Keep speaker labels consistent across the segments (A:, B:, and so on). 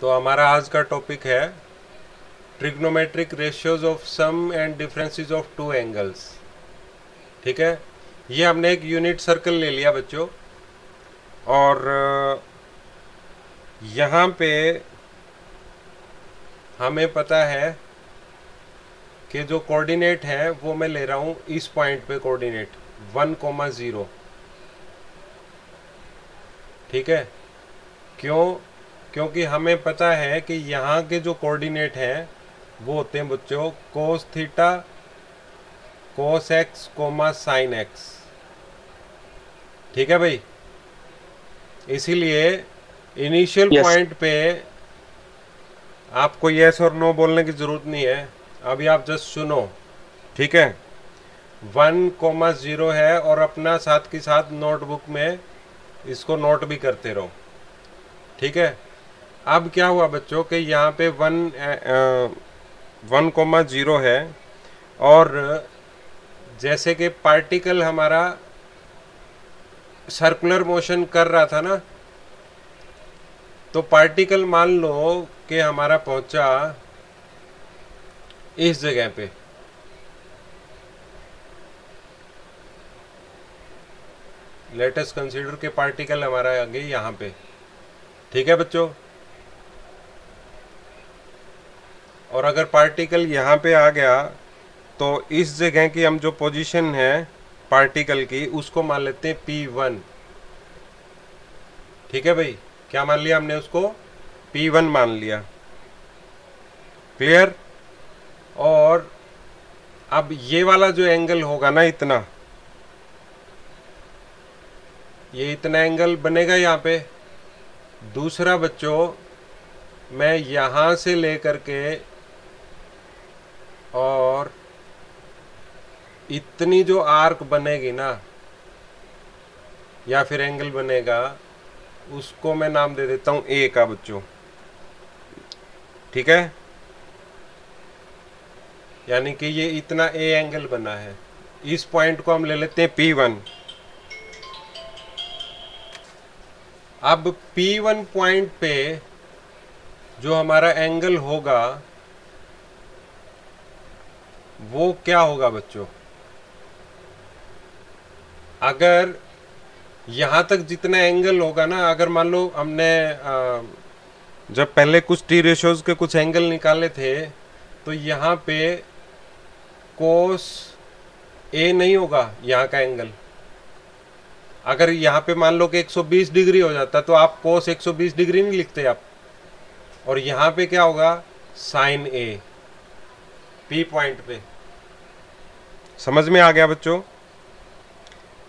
A: तो हमारा आज का टॉपिक है trigonometric ratios of sum and differences of two angles ठीक है? ये हमने एक यूनिट सर्कल ले लिया बच्चों। और यहाँ पे हमें पता है कि जो कोऑर्डिनेट है, वो मैं ले रहा हूँ इस पॉइंट पे कोऑर्डिनेट वन कोमा ज़ीरो ठीक है? क्यों? क्योंकि हमें पता है कि यहाँ के जो कोऑर्डिनेट हैं वो होते हैं बच्चों cos theta cos x comma sine x ठीक है भाई? इसीलिए इनिशियल yes. पॉइंट पे आपको यस और नो बोलने की ज़रूरत नहीं है। अभी आप जस्ट सुनो। ठीक है? वन कोमा ज़ीरो है और अपना साथ के साथ नोटबुक में इसको नोट भी करते रहो। ठीक है? अब क्या हुआ बच्चों कि यहाँ पे वन वन कोमा ज़ीरो है और जैसे कि पार्टिकल हमारा सर्कुलर मोशन कर रहा था ना तो पार्टिकल मान लो कि हमारा पहुँचा इस जगह पे। लेटेस्ट कंसीडर के पार्टिकल हमारा आ गए यहाँ पे। ठीक है बच्चों? और अगर पार्टिकल यहाँ पे आ गया तो इस जगह की हम जो पोजीशन है पार्टिकल की, उसको मान लेते हैं पी वन ठीक है भाई? क्या मान लिया हमने उसको? पी वन मान लिया। क्लियर और अब ये वाला जो एंगल होगा ना इतना, ये इतना एंगल बनेगा यहाँ पे। दूसरा बच्चों, मैं यहाँ से लेकर के और इतनी जो आर्क बनेगी ना, या फिर एंगल बनेगा, उसको मैं नाम दे देता हूँ ए का बच्चों। ठीक है? यानी कि ये इतना ए एंगल बना है। इस पॉइंट को हम ले लेते हैं पी वन अब पी वन पॉइंट पे जो हमारा एंगल होगा वो क्या होगा बच्चों? अगर यहाँ तक जितना एंगल होगा ना अगर मान लो हमने आ, जब पहले कुछ टी रेशोज के कुछ एंगल निकाले थे तो यहाँ पे कोस ए नहीं होगा यहाँ का एंगल अगर यहाँ पे मान लो कि 120 डिग्री हो जाता तो आप कोस 120 डिग्री नहीं लिखते आप। और यहाँ पे क्या होगा? साइन ए पी पॉइंट पे। समझ में आ गया बच्चों?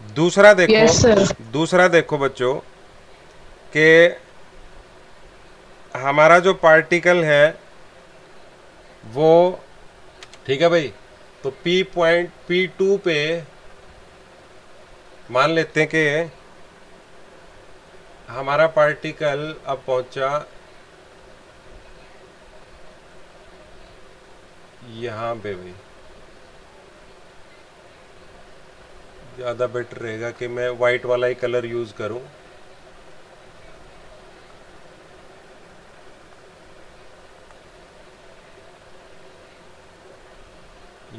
A: दूसरा देखो yes, दूसरा देखो बच्चों कि हमारा जो पार्टिकल है वो ठीक है भाई? तो P पॉइंट P टू पे मान लेते हैं कि हमारा पार्टिकल अब पहुँचा यहाँ पे भाई। ज़्यादा बेटर रहेगा कि मैं वाइट वाला ही कलर यूज़ करूँ।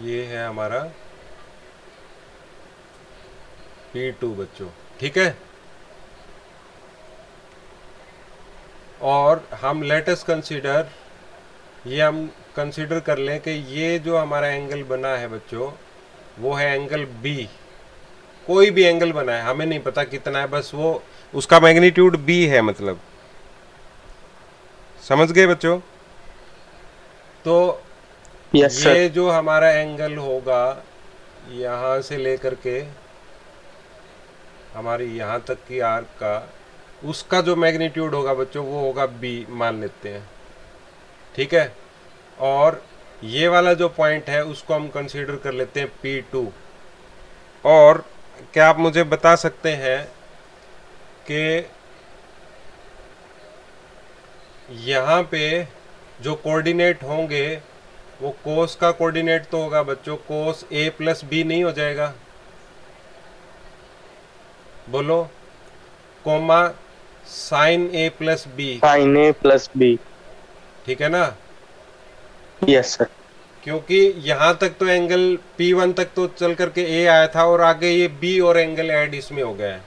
A: ये है हमारा P2 बच्चों, ठीक है? और हम लेटेस्ट कंसीडर ये हम कंसीडर कर लें कि ये जो हमारा एंगल बना है बच्चों, वो है एंगल बी कोई भी एंगल बना है हमें नहीं पता कितना है बस वो उसका मैग्नीट्यूड बी है मतलब। समझ गए बच्चों? तो yes, ये जो हमारा एंगल होगा यहाँ से लेकर के हमारी यहाँ तक की आर्क का उसका जो मैग्नीट्यूड होगा बच्चों वो होगा बी मान लेते हैं। ठीक है? और ये वाला जो पॉइंट है उसको हम कंसीडर कर लेते हैं पी टू और क्या आप मुझे बता सकते हैं कि यहाँ पे जो कोऑर्डिनेट होंगे वो कोस का कोऑर्डिनेट तो होगा बच्चों कोस ए प्लस बी नहीं हो जाएगा। बोलो comma sine A plus B
B: sine A plus B
A: ठीक है ना?
B: यस सर
A: क्योंकि यहाँ तक तो एंगल P1 तक तो चल करके A आया था और आगे ये B और एंगल ऐड इसमें हो गया है।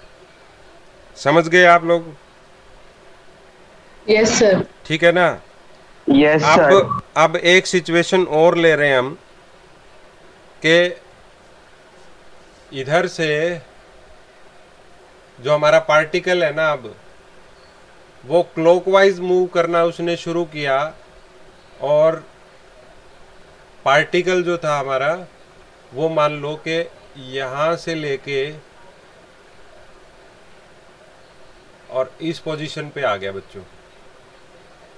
A: समझ गए आप लोग?
C: यस सर
A: ठीक है ना?
B: यस सर
A: अब अब एक सिचुएशन और ले रहे हैं हम कि इधर से जो हमारा पार्टिकल है ना अब वो क्लॉकवाइज मूव करना उसने शुरू किया और पार्टिकल जो था हमारा, वो मान लो कि यहाँ से लेके और इस पोजीशन पे आ गया बच्चों।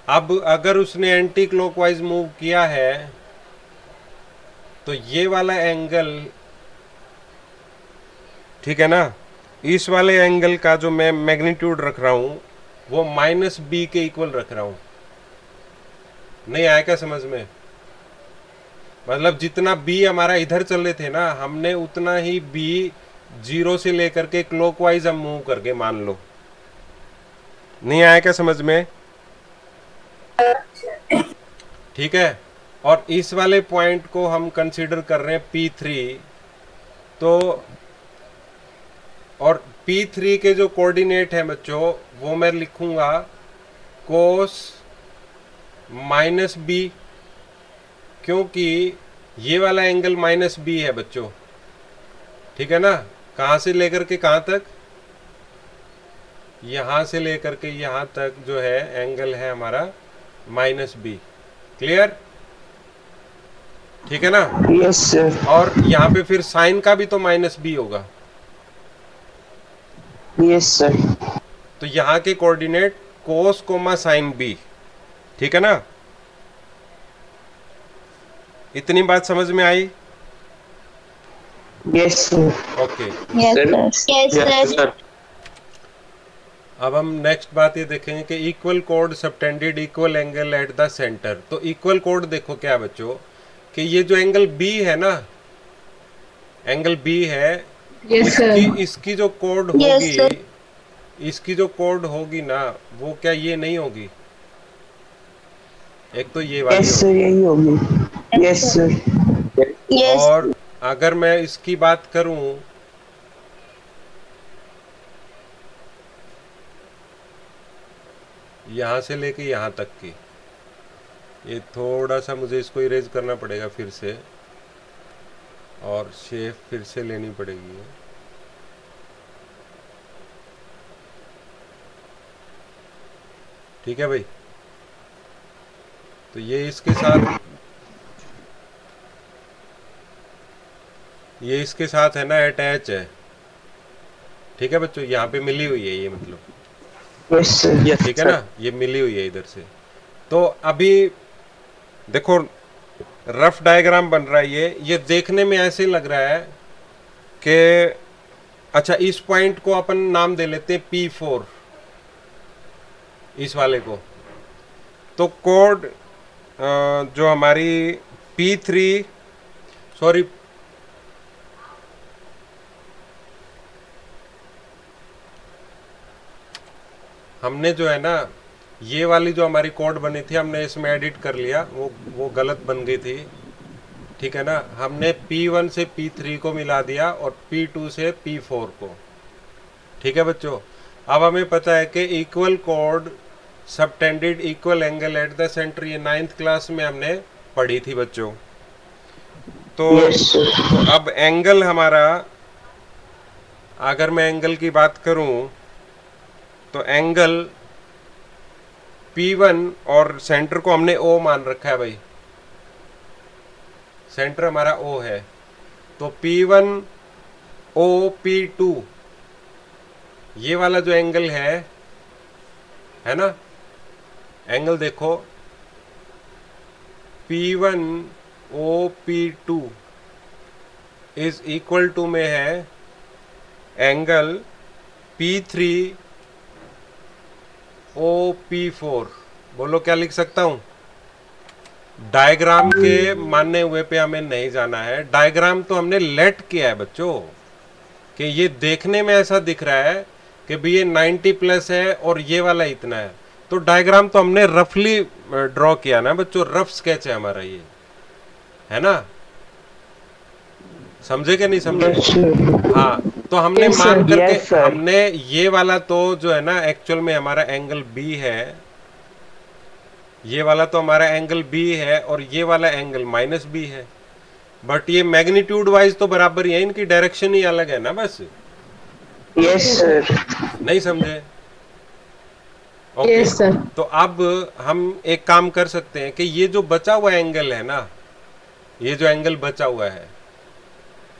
A: अब अगर उसने एंटी क्लॉकवाइज मूव किया है तो ये वाला एंगल ठीक है ना? इस वाले एंगल का जो मैं मैग्नीट्यूड रख रहा हूँ, वो माइनस बी के इक्वल रख रहा हूँ। नहीं आया क्या समझ में? मतलब जितना बी हमारा इधर चल रहे थे ना, हमने उतना ही बी ज़ीरो से लेकर के क्लॉकवाइज हम मूव करके मान लो। नहीं आया क्या समझ में? ठीक है? और इस वाले पॉइंट को हम कंसीडर कर रहे हैं पी थ्री तो और पी थ्री के जो कोऑर्डिनेट है बच्चों, वो मैं लिखूँगा कोस माइनस बी क्योंकि ये वाला एंगल माइनस बी है बच्चों। ठीक है ना? कहाँ से लेकर के कहाँ तक? यहाँ से लेकर के यहाँ तक जो है एंगल है हमारा माइनस बी क्लियर ठीक है ना?
B: यस सर
A: और यहाँ पे फिर साइन का भी तो माइनस बी होगा।
B: यस सर
A: तो यहाँ के coordinate cos comma sine B ठीक है ना? इतनी बात समझ में आई?
B: यस
A: ओके
C: यस सर
A: अब हम नेक्स्ट बात ये देखेंगे कि equal code subtended equal angle at the centre तो इक्वल कोड देखो क्या बच्चों? कि ये जो एंगल बी है ना? एंगल बी है।
C: यस सर
A: इसकी इसकी जो कोड होगी
C: sir.
A: इसकी जो कोड होगी ना वो क्या ये नहीं होगी? एक तो ये वाली
B: यस सर यही होगी। यस सर
A: होगी। और अगर मैं इसकी बात करूँ यहाँ से लेके यहाँ तक की ये थोड़ा सा मुझे इसको इरेज करना पड़ेगा फिर से और शेप फिर से लेनी पड़ेगी। ठीक है भाई? तो ये इसके साथ ये इसके साथ है ना अटैच है। ठीक है बच्चों यहाँ पे मिली हुई है ये मतलब।
B: सर यस
A: ठीक है ना ये मिली हुई है इधर से। तो अभी देखो रफ डायग्राम बन रहा है ये। ये देखने में ऐसे लग रहा है कि अच्छा इस पॉइंट को अपन नाम दे लेते हैं पी फोर इस वाले को। तो कोड जो हमारी पी थ्री सॉरी हमने जो है ना ये वाली जो हमारी कोड बनी थी हमने इसमें एडिट कर लिया वो वो गलत बन गई थी। ठीक है ना? हमने P1 से P3 को मिला दिया और P2 से P4 को। ठीक है बच्चों? अब हमें पता है कि equal code subtended equal angle at the centre ये नाइन्थ क्लास में हमने पढ़ी थी बच्चों। तो, तो अब एंगल हमारा अगर मैं एंगल की बात करूँ तो एंगल P1 और सेंटर को हमने O मान रखा है भाई। सेंटर हमारा O है। तो P1 O P2 ये वाला जो एंगल है है ना? एंगल देखो। P1 O P2 is equal to में है एंगल P3 ओ पी फोर बोलो, क्या लिख सकता हूँ? डायग्राम के मानने हुए पे हमें नहीं जाना है। डायग्राम तो हमने लेट किया है बच्चों, कि ये देखने में ऐसा दिख रहा है कि भाई ये 90 प्लस है और ये वाला इतना है। तो डायग्राम तो हमने रफली ड्रॉ किया ना बच्चों रफ स्केच है हमारा ये। है ना? समझे कि नहीं समझे?
B: Yes,
A: हाँ तो हमने
C: Yes,
A: मान करके
B: Yes,
A: हमने ये वाला तो जो है ना एक्चुअल में हमारा एंगल बी है। ये वाला तो हमारा एंगल बी है और ये वाला एंगल माइनस बी है। बट ये मैग्नीट्यूड वाइज तो बराबर ही है इनकी डायरेक्शन ही अलग है ना बस?
B: Yes Yes.
A: नहीं समझे? Okay
C: Yes, sir.
A: तो अब हम एक काम कर सकते हैं कि ये जो बचा हुआ एंगल है ना ये जो एंगल बचा हुआ है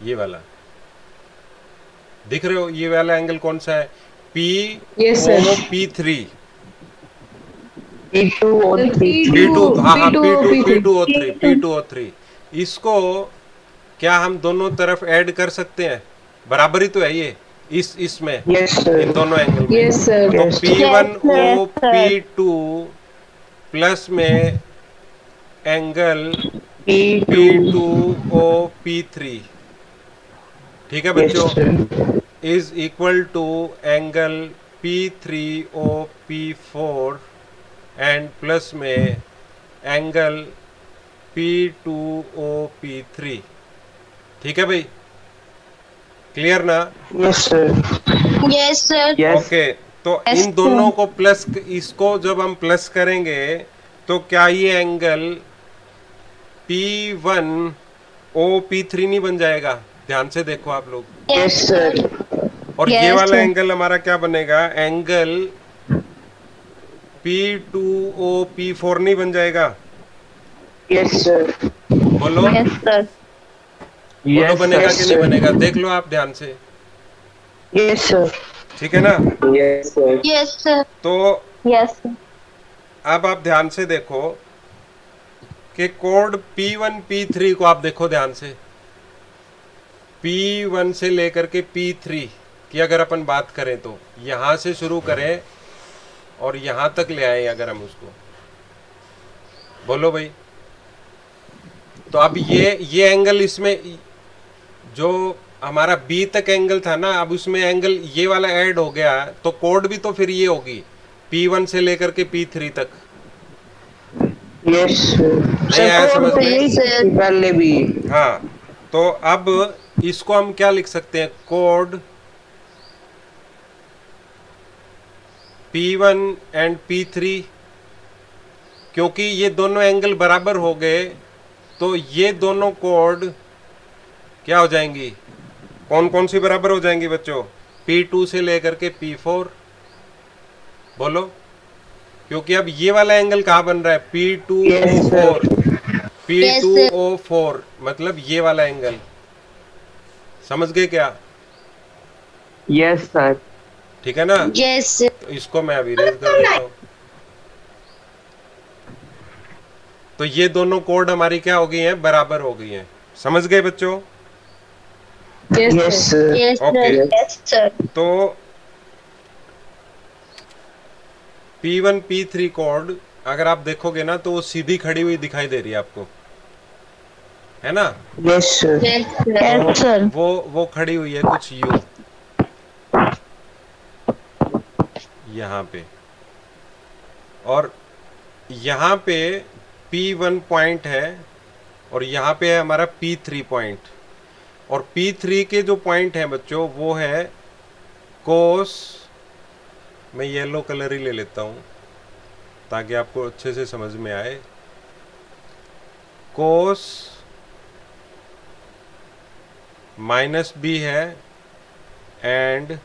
A: ये वाला दिख रहे हो ये वाला एंगल कौन सा है P. O P three
B: P2 or
C: P2.
B: P3.
A: P two हाँ हाँ P two P two O three P two O three इसको क्या हम दोनों तरफ़ ऐड कर सकते हैं बराबरी तो है ये इस इसमें
B: Yes,
A: इन दोनों एंगल में
C: Yes, sir.
A: तो
B: Yes.
A: P one. O P two plus में angle P
B: P2.
A: Two O P three ठीक है बच्चों? Is equal to angle P three O P four and plus में angle P two O P three ठीक है भाई? Clear ना?
B: Yes, sir.
C: Yes, sir.
B: Yes.
A: Okay तो
C: Yes,
A: इन दोनों को प्लस इसको जब हम प्लस करेंगे तो क्या ये angle P one O P three नहीं बन जाएगा? ध्यान से देखो आप लोग
B: Yes.
A: और ये वाला
C: sir.
A: एंगल हमारा क्या बनेगा angle P two O P four नहीं बन जाएगा
B: Yes, sir.
A: बोलो
C: Yes, sir.
A: बोलो
B: Yes,
A: बनेगा
B: yes,
A: कि नहीं बनेगा देख लो आप ध्यान से
B: Yes, sir.
A: ठीक है ना
B: Yes, sir.
C: Yes, sir.
A: तो
C: Yes, sir.
A: अब आप ध्यान से देखो कि कोड P1 P3 को आप देखो ध्यान से P1 से लेकर के P3 की अगर अपन बात करें तो यहाँ से शुरू करें और यहाँ तक ले आए अगर हम उसको बोलो भाई तो अब ये ये एंगल इसमें जो हमारा बी तक एंगल था ना अब उसमें एंगल ये वाला ऐड हो गया तो कोड भी तो फिर ये होगी P1 से लेकर के P3 तक
B: Yes.
A: नहीं आया समझ
B: तो
A: में?
B: भी
A: हाँ तो अब इसको हम क्या लिख सकते हैं? कोड P1 एंड P3 क्योंकि ये दोनों एंगल बराबर हो गए तो ये दोनों कोड क्या हो जाएँगी? कौन कौन सी बराबर हो जाएँगी बच्चों? P2 से लेकर के P4 बोलो। क्योंकि अब ये वाला एंगल कहाँ बन रहा है? P2O4 P2O4 मतलब ये वाला एंगल समझ गए क्या
B: Yes, sir.
A: ठीक है ना
C: Yes,
A: तो इसको मैं अभी रेज कर देता हूँ तो ये दोनों कोड हमारी क्या हो गई हैं बराबर हो गई हैं समझ गए बच्चों
C: Yes,
B: Yes,
C: sir.
B: sir.
C: Yes, sir.
A: Okay.
C: Yes, sir.
A: तो P1 P3 कोड अगर आप देखोगे ना तो वो सीधी खड़ी हुई दिखाई दे रही है आपको है ना?
B: Yes, sir.
C: Yes, sir.
A: वो वो खड़ी हुई है कुछ यू। यहाँ पे। और यहाँ पे P1 पॉइंट है और यहाँ पे है हमारा P3 पॉइंट और P3 के जो पॉइंट हैं बच्चों वो है कोस मैं येलो कलर ही ले लेता हूँ ताकि आपको अच्छे से समझ में आए। कोस माइनस बी है एंड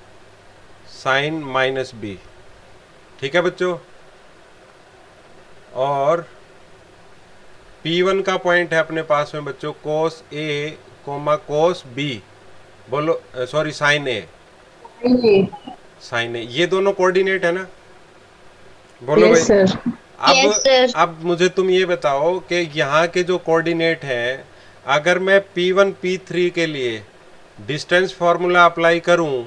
A: साइन माइनस बी ठीक है बच्चों? और P1 का पॉइंट है अपने पास में बच्चों cos A comma cos B बोलो sorry sine A sine A ये दोनों कोऑर्डिनेट है ना? बोलो
C: Yes,
A: भाई।
C: sir.
A: अब
C: Yes, sir.
A: अब मुझे तुम ये बताओ कि यहाँ के जो कोऑर्डिनेट हैं अगर मैं P1 P3 के लिए डिस्टेंस फार्मूला अप्लाई करूँ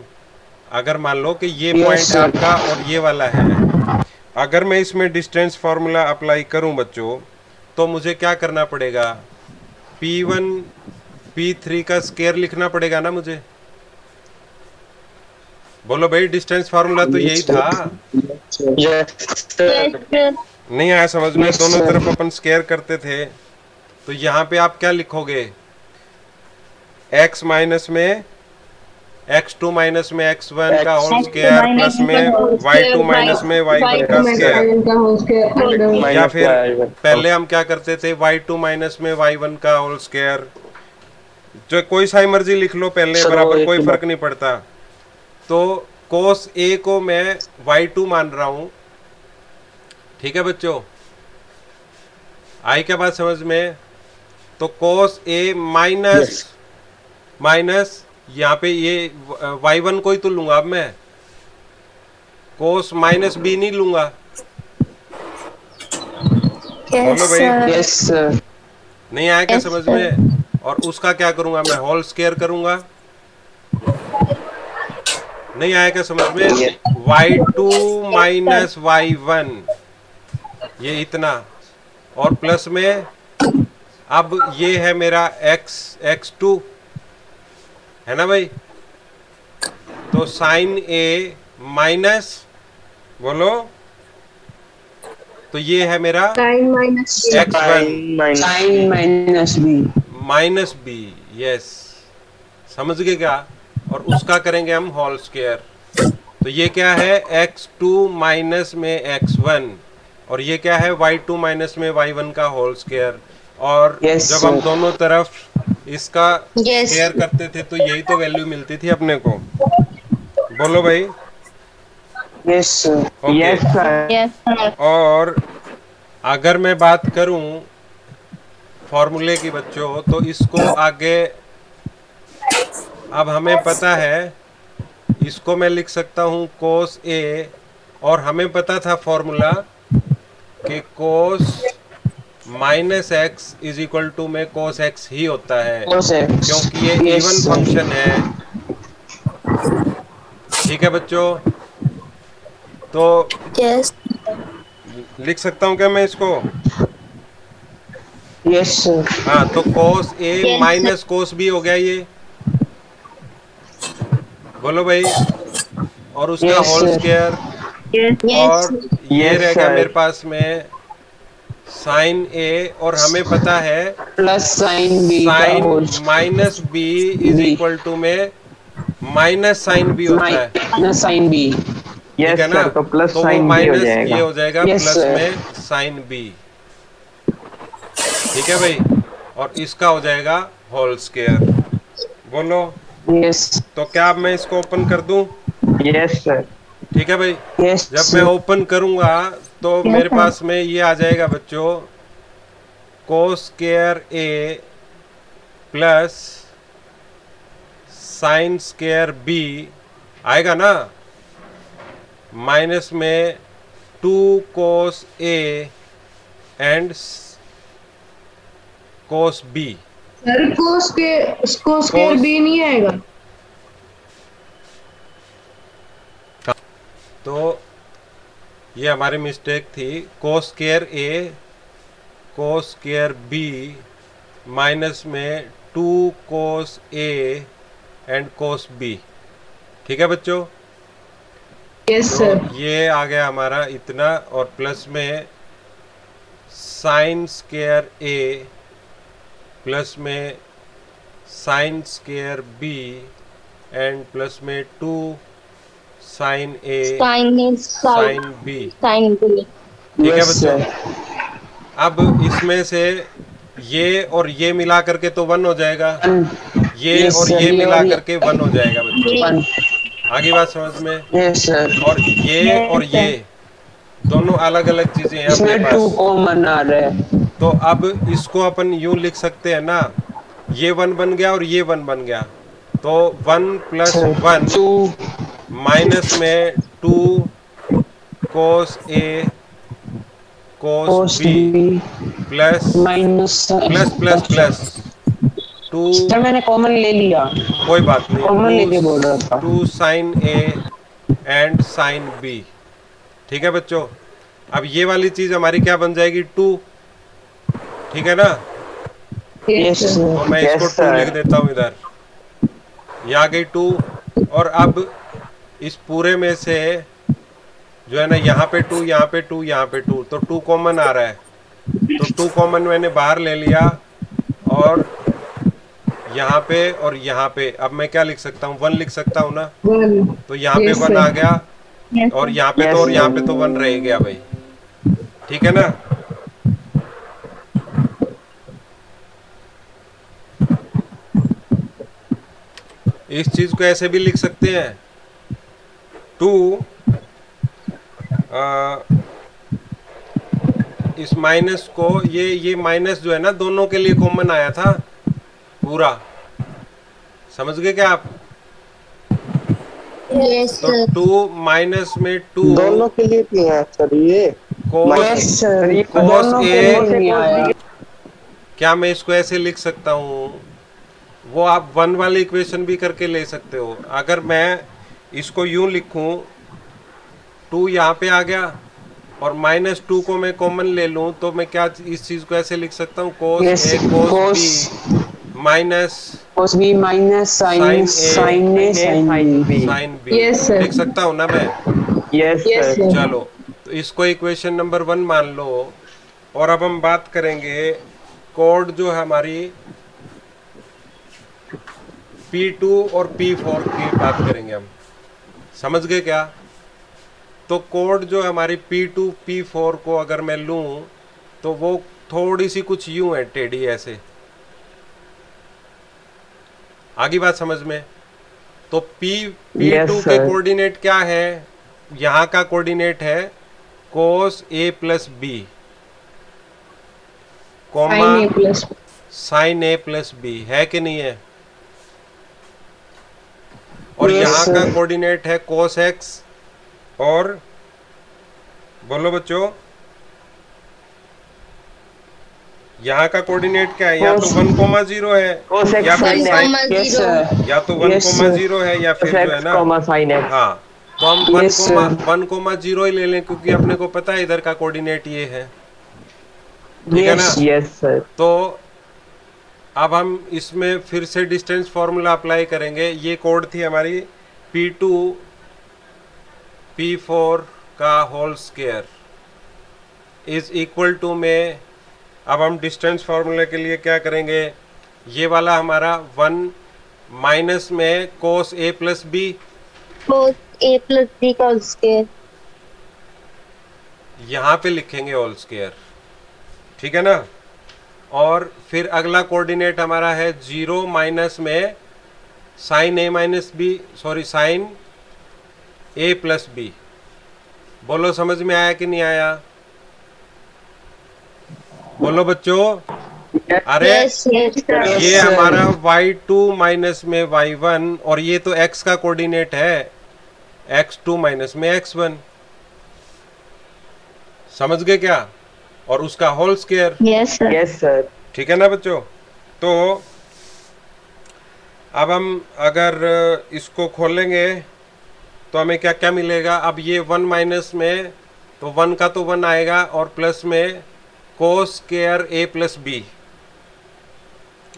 A: अगर मान लो कि ये
B: Yes,
A: पॉइंट. आपका और ये वाला है अगर मैं इसमें डिस्टेंस फार्मूला अप्लाई करूँ बच्चों तो मुझे क्या करना पड़ेगा? P1 P3 का स्केयर लिखना पड़ेगा ना मुझे? बोलो भाई डिस्टेंस फार्मूला तो यही था।
B: Yes.
A: नहीं आया समझ में
B: Yes,
A: दोनों तरफ़ अपन स्केयर करते थे। तो यहाँ पे आप क्या लिखोगे? X माइनस में x2 माइनस में x1 का होल स्केयर प्लस में y2 माइनस में y1 का स्केयर या फिर पहले हम क्या करते थे? Y2 माइनस में y1 का होल स्केयर जो कोई सा मर्ज़ी लिख लो पहले बराबर कोई फ़र्क नहीं पड़ता। तो कोस ए को मैं y2 मान रहा हूँ। ठीक है बच्चों? आई क्या बात समझ में? तो कोस ए माइनस माइनस यहाँ पे ये वाई वन को ही तो लूँगा अब मैं। कोस माइनस बी नहीं लूँगा।
C: Yes,
A: नहीं आया क्या
C: Yes,
A: समझ में? और उसका क्या करूँगा मैं? होल स्केयर करूँगा। नहीं आया क्या समझ में? Y two minus Y one ये इतना। और प्लस में अब ये है मेरा x एक्स टू है ना भाई? तो साइन ए माइनस बोलो। तो ये है मेरा
C: minus
A: X one
B: sine minus B
A: minus B yes समझ गए क्या? और उसका करेंगे हम होल स्केयर तो ये क्या है? X2 टू माइनस में x1 और ये क्या है? Y2 टू माइनस में y1 का होल स्केयर और
B: Yes,
A: जब हम दोनों तरफ़ इसका
C: Yes.
A: स्केयर करते थे तो यही तो वैल्यू मिलती थी अपने को। बोलो भाई।
B: Yes
A: Okay.
B: Yes sir
C: Yes,
A: और अगर मैं बात करूँ फॉर्मूले की बच्चों तो इसको आगे अब हमें पता है इसको मैं लिख सकता हूँ कोस ए और हमें पता था फॉर्मूला कि cos minus X is equal to में कोस एक्स ही होता है क्योंकि ये
B: Yes,
A: इवन फ़ंक्शन है। ठीक है बच्चों? तो
C: Yes.
A: लिख सकता हूँ क्या मैं इसको?
B: यस सर
A: हाँ तो cos A minus cos B हो गया ये। बोलो भाई। और उसका होल. Square
C: Yes.
A: और ये
B: Yes,
A: रह गया मेरे पास में साइन ए और हमें पता है
B: plus sine B
A: sine minus B is equal to में माइनस साइन बी होता है।
B: Minus sine B.
A: ठीक है ना?
D: तो प्लस
A: तो
D: साइन हो
A: माइनस ये हो जाएगा
B: Yes,
A: प्लस
B: sir.
A: में साइन बी। ठीक है भाई? और इसका हो जाएगा होल स्केयर बोलो।
B: यस
A: तो क्या मैं इसको ओपन कर दूँ?
D: यस सर
A: ठीक है भाई?
B: यस
A: जब मैं ओपन करूँगा तो मेरे पास में ये आ जाएगा बच्चों cos square A plus sine square B आएगा ना? माइनस में two cos A and cos B
E: sir को उसके उसको स्केयर भी नहीं आएगा?
A: तो ये हमारी मिस्टेक थी। Cos square A cos square B minus में two cos A and cos B ठीक है बच्चों?
E: यस
A: तो ये आ गया हमारा इतना और प्लस में साइन स्केयर ए प्लस में sine square B and plus में two sine A sine
C: sine
A: B.
C: Sine B.
A: ठीक है
B: Yes,
A: बच्चों? अब इसमें से ये और ये मिला करके तो वन हो जाएगा। ये
B: Yes,
A: और ये मिला करके वन हो जाएगा बच्चों। आगे बात समझ में?
B: यस सर
A: और ये और ये दोनों अलग अलग चीज़ें हैं अपने
B: इसमें टू
A: पास
B: कॉमन आ रहा है।
A: तो अब इसको अपन यूँ लिख सकते हैं ना ये वन बन गया और ये वन बन गया। तो one plus one
B: two
A: minus में two cos A cos B plus
B: minus
A: plus plus plus two
B: sir मैंने कॉमन ले लिया।
A: कोई बात नहीं।
B: कॉमन लेके बोल रहा था।
A: Two sine A and sine B ठीक है बच्चों? अब ये वाली चीज़ हमारी क्या बन जाएगी? टू ठीक है ना?
E: सर
A: और मैं
D: Yes,
A: इसको टू लिख देता हूँ इधर। ये आ गई टू और अब इस पूरे में से जो है ना यहाँ पे टू यहाँ पे टू यहाँ पे टू तो टू कॉमन आ रहा है। तो टू कॉमन मैंने बाहर ले लिया और यहाँ पे और यहाँ पे। अब मैं क्या लिख सकता हूँ? वन लिख सकता हूँ ना? तो यहाँ पे वन आ गया
C: Yes.
A: और यहाँ पे तो और यहाँ पे तो वन रह गया भाई। ठीक है ना? इस चीज़ को ऐसे भी लिख सकते हैं। टू इस माइनस को ये ये माइनस जो है ना दोनों के लिए कॉमन आया था पूरा। समझ गए क्या आप?
C: Yes,
A: तो टू माइनस में टू
D: दोनों के लिए भी है सर ये?
A: कोस
B: आया?
A: क्या मैं इसको ऐसे लिख सकता हूँ? वो आप वन वाली इक्वेशन भी करके ले सकते हो। अगर मैं इसको यूँ लिखूं टू यहाँ पे आ गया और माइनस टू को मैं कॉमन ले लूँ तो मैं क्या इस चीज़ को ऐसे लिख सकता हूँ? Cos A cos B minus
B: cos b minus
A: Sin
B: sin
A: A,
B: sin a sin b.
A: Sine B
E: Yes, sir.
A: लिख सकता हूँ ना मैं?
D: यस
E: Yes,
D: सर
A: चलो तो इसको इक्वेशन नंबर वन मान लो और अब हम बात करेंगे कोड जो है हमारी P2 और P4 की बात करेंगे हम। समझ गए क्या? तो कोड जो है हमारी P2 P4 को अगर मैं लूँ तो वो थोड़ी सी कुछ यूँ है टेढ़ी ऐसे। आगे बात समझ में? तो P P2
D: Yes,
A: के
D: sir.
A: कोऑर्डिनेट क्या है? यहाँ का कोऑर्डिनेट है cos A plus B comma sine A plus B है कि नहीं है? और यहाँ का. कोऑर्डिनेट है कोस एक्स और बोलो बच्चों यहाँ का कोऑर्डिनेट क्या है? या तो वन कोमा ज़ीरो है या फिर
B: sir.
A: या तो वन कोमा ज़ीरो है या फिर जो है ना।
D: साइन
A: हाँ तो हम one comma one comma zero ही ले लें क्योंकि अपने को पता है इधर का कोऑर्डिनेट ये है। ठीक है ना?
D: यस सर
A: तो अब हम इसमें फिर से डिस्टेंस फार्मूला अप्लाई करेंगे। ये कोड थी हमारी P2 P4 का whole square is equal to में अब हम डिस्टेंस फार्मूला के लिए क्या करेंगे? ये वाला हमारा वन माइनस में cos A plus B
C: cos A plus B का होल स्केयर
A: यहाँ पे लिखेंगे होल स्केयर ठीक है ना? और फिर अगला कोऑर्डिनेट हमारा है ज़ीरो माइनस में sine A minus B sorry sine A plus B बोलो समझ में आया कि नहीं आया? बोलो बच्चों। अरे
C: Yes, yes,
A: ये हमारा वाई टू माइनस में वाई वन और ये तो एक्स का कोऑर्डिनेट है। एक्स टू माइनस में एक्स वन समझ गए क्या? और उसका whole square
C: Yes,
D: yes sir
A: ठीक है ना बच्चों? तो अब हम अगर इसको खोलेंगे तो हमें क्या क्या मिलेगा? अब ये वन माइनस में तो वन का तो वन आएगा और प्लस में cos square A plus B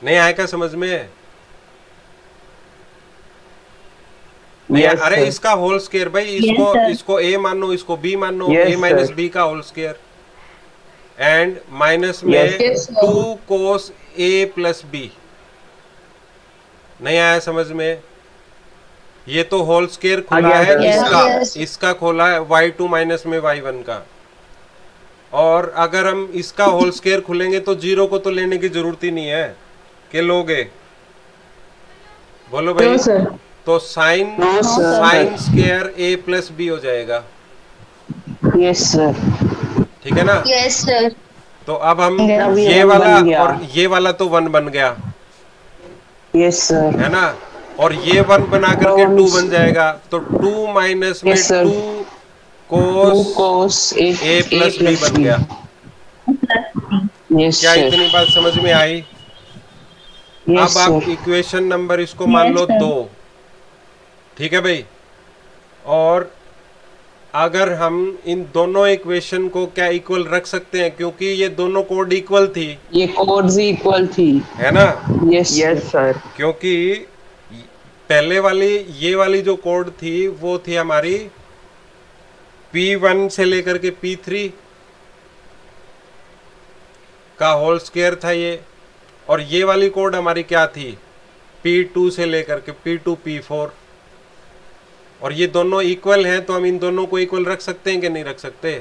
A: नहीं आएगा समझ में? नहीं
D: Yes,
A: अरे
D: sir.
A: इसका होल स्केयर भाई इसको
C: sir.
A: इसको ए मानो इसको बी मानो
D: Yes,
A: ए माइनस बी का होल स्केयर एंड माइनस में. Two cos A plus B. नहीं आया समझ में? ये तो होल स्केयर खुला है इसका। इसका खोला है वाई टू माइनस में वाई वन का। और अगर हम इसका होल स्केयर खुलेंगे तो ज़ीरो को तो लेने की ज़रूरत ही नहीं है। के लोगे? बोलो भाई। तो sine sine square A plus B हो जाएगा।
B: Yes sir.
A: ठीक है ना?
C: Yes, sir.
A: तो अब हम
B: ये
A: वाला और ये वाला तो वन बन गया।
B: Yes sir.
A: है ना? और ये वन बना करके टू बन जाएगा। तो टू माइनस में two
B: two
A: cos A plus B बन गया।
B: Yes
A: क्या इतनी बात समझ में आई?
B: Yes
A: अब आप इक्वेशन नंबर इसको मान लो दो। ठीक है भाई? और अगर हम इन दोनों इक्वेशन को क्या इक्वल रख सकते हैं? क्योंकि ये दोनों कोड इक्वल थी।
B: ये codes equal थी।
A: है ना?
B: यस
D: यस सर
A: क्योंकि पहले वाली ये वाली जो कोड थी वो थी हमारी पी वन से लेकर के पी थ्री का होल स्क्वायर था ये। और ये वाली कोड हमारी क्या थी? पी टू से लेकर के पी टू पी फोर और ये दोनों इक्वल हैं तो हम इन दोनों को इक्वल रख सकते हैं कि नहीं रख सकते?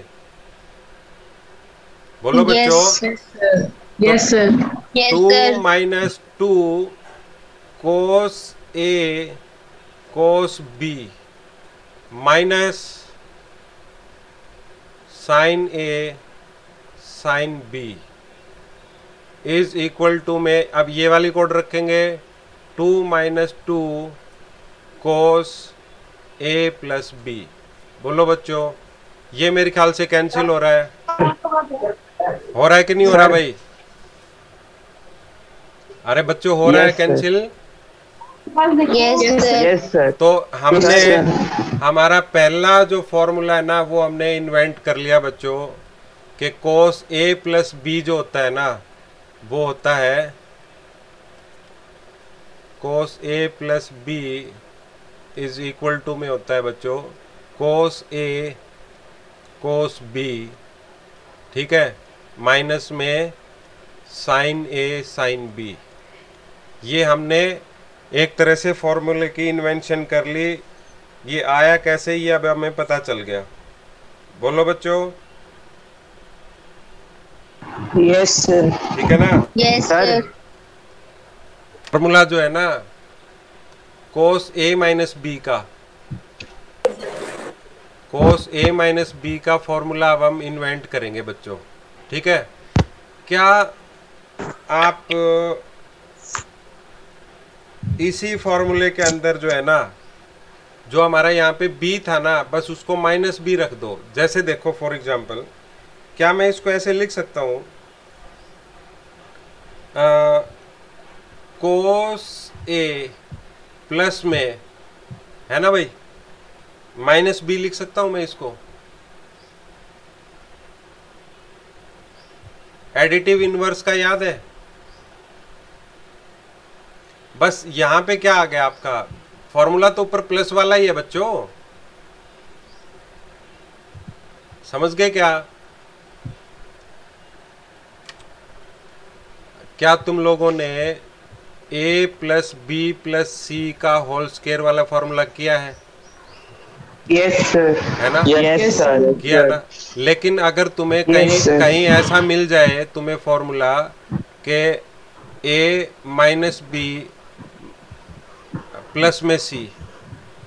A: बोलो बच्चों।
C: Yes,
E: yes
A: two. Minus two cos A cos B minus sine A sine B is equal to में अब ये वाली कोड रखेंगे। Two minus two cos A plus B बोलो बच्चों ये मेरे ख्याल से कैंसिल हो रहा है। हो रहा है कि नहीं हो रहा भाई? अरे बच्चों हो रहा है कैंसिल
C: Yes.
A: तो हमने हमारा पहला जो फॉर्मूला है ना वो हमने इन्वेंट कर लिया बच्चों कि कोस ए प्लस बी जो होता है ना वो होता है cos A plus B is equal to में होता है बच्चों कोस ए कोस बी ठीक है? माइनस में साइन ए साइन बी ये हमने एक तरह से फॉर्मूले की इन्वेंशन कर ली। ये आया कैसे? ये अब हमें पता चल गया। बोलो बच्चों।
D: यस सर
A: ठीक है ना?
C: Yes,
D: Sir.
C: sir.
A: फॉर्मूला जो है ना कोस ए माइनस बी का। कोस ए माइनस बी का फॉर्मूला अब हम इन्वेंट करेंगे बच्चों। ठीक है? क्या आप, इसी फॉर्मूले के अंदर जो है ना, जो हमारा यहाँ पे बी था ना, बस उसको माइनस बी रख दो। जैसे देखो फॉर एग्जांपल क्या मैं इसको ऐसे लिख सकता हूँ? कोस ए प्लस में, है ना भाई? माइनस बी लिख सकता हूँ मैं इसको। एडिटिव इनवर्स का याद है? बस यहाँ पे क्या आ गया आपका? फॉर्मूला तो ऊपर प्लस वाला ही है बच्चों। समझ गए क्या? क्या तुम लोगों ने A plus B plus C का होल स्केयर वाला फॉर्मूला किया है?
D: यस सर
A: है ना?
D: यस सर
A: किया ना? लेकिन अगर तुम्हें कहीं
D: sir.
A: कहीं ऐसा मिल जाए तुम्हें फॉर्मूला के ए माइनस बी प्लस में सी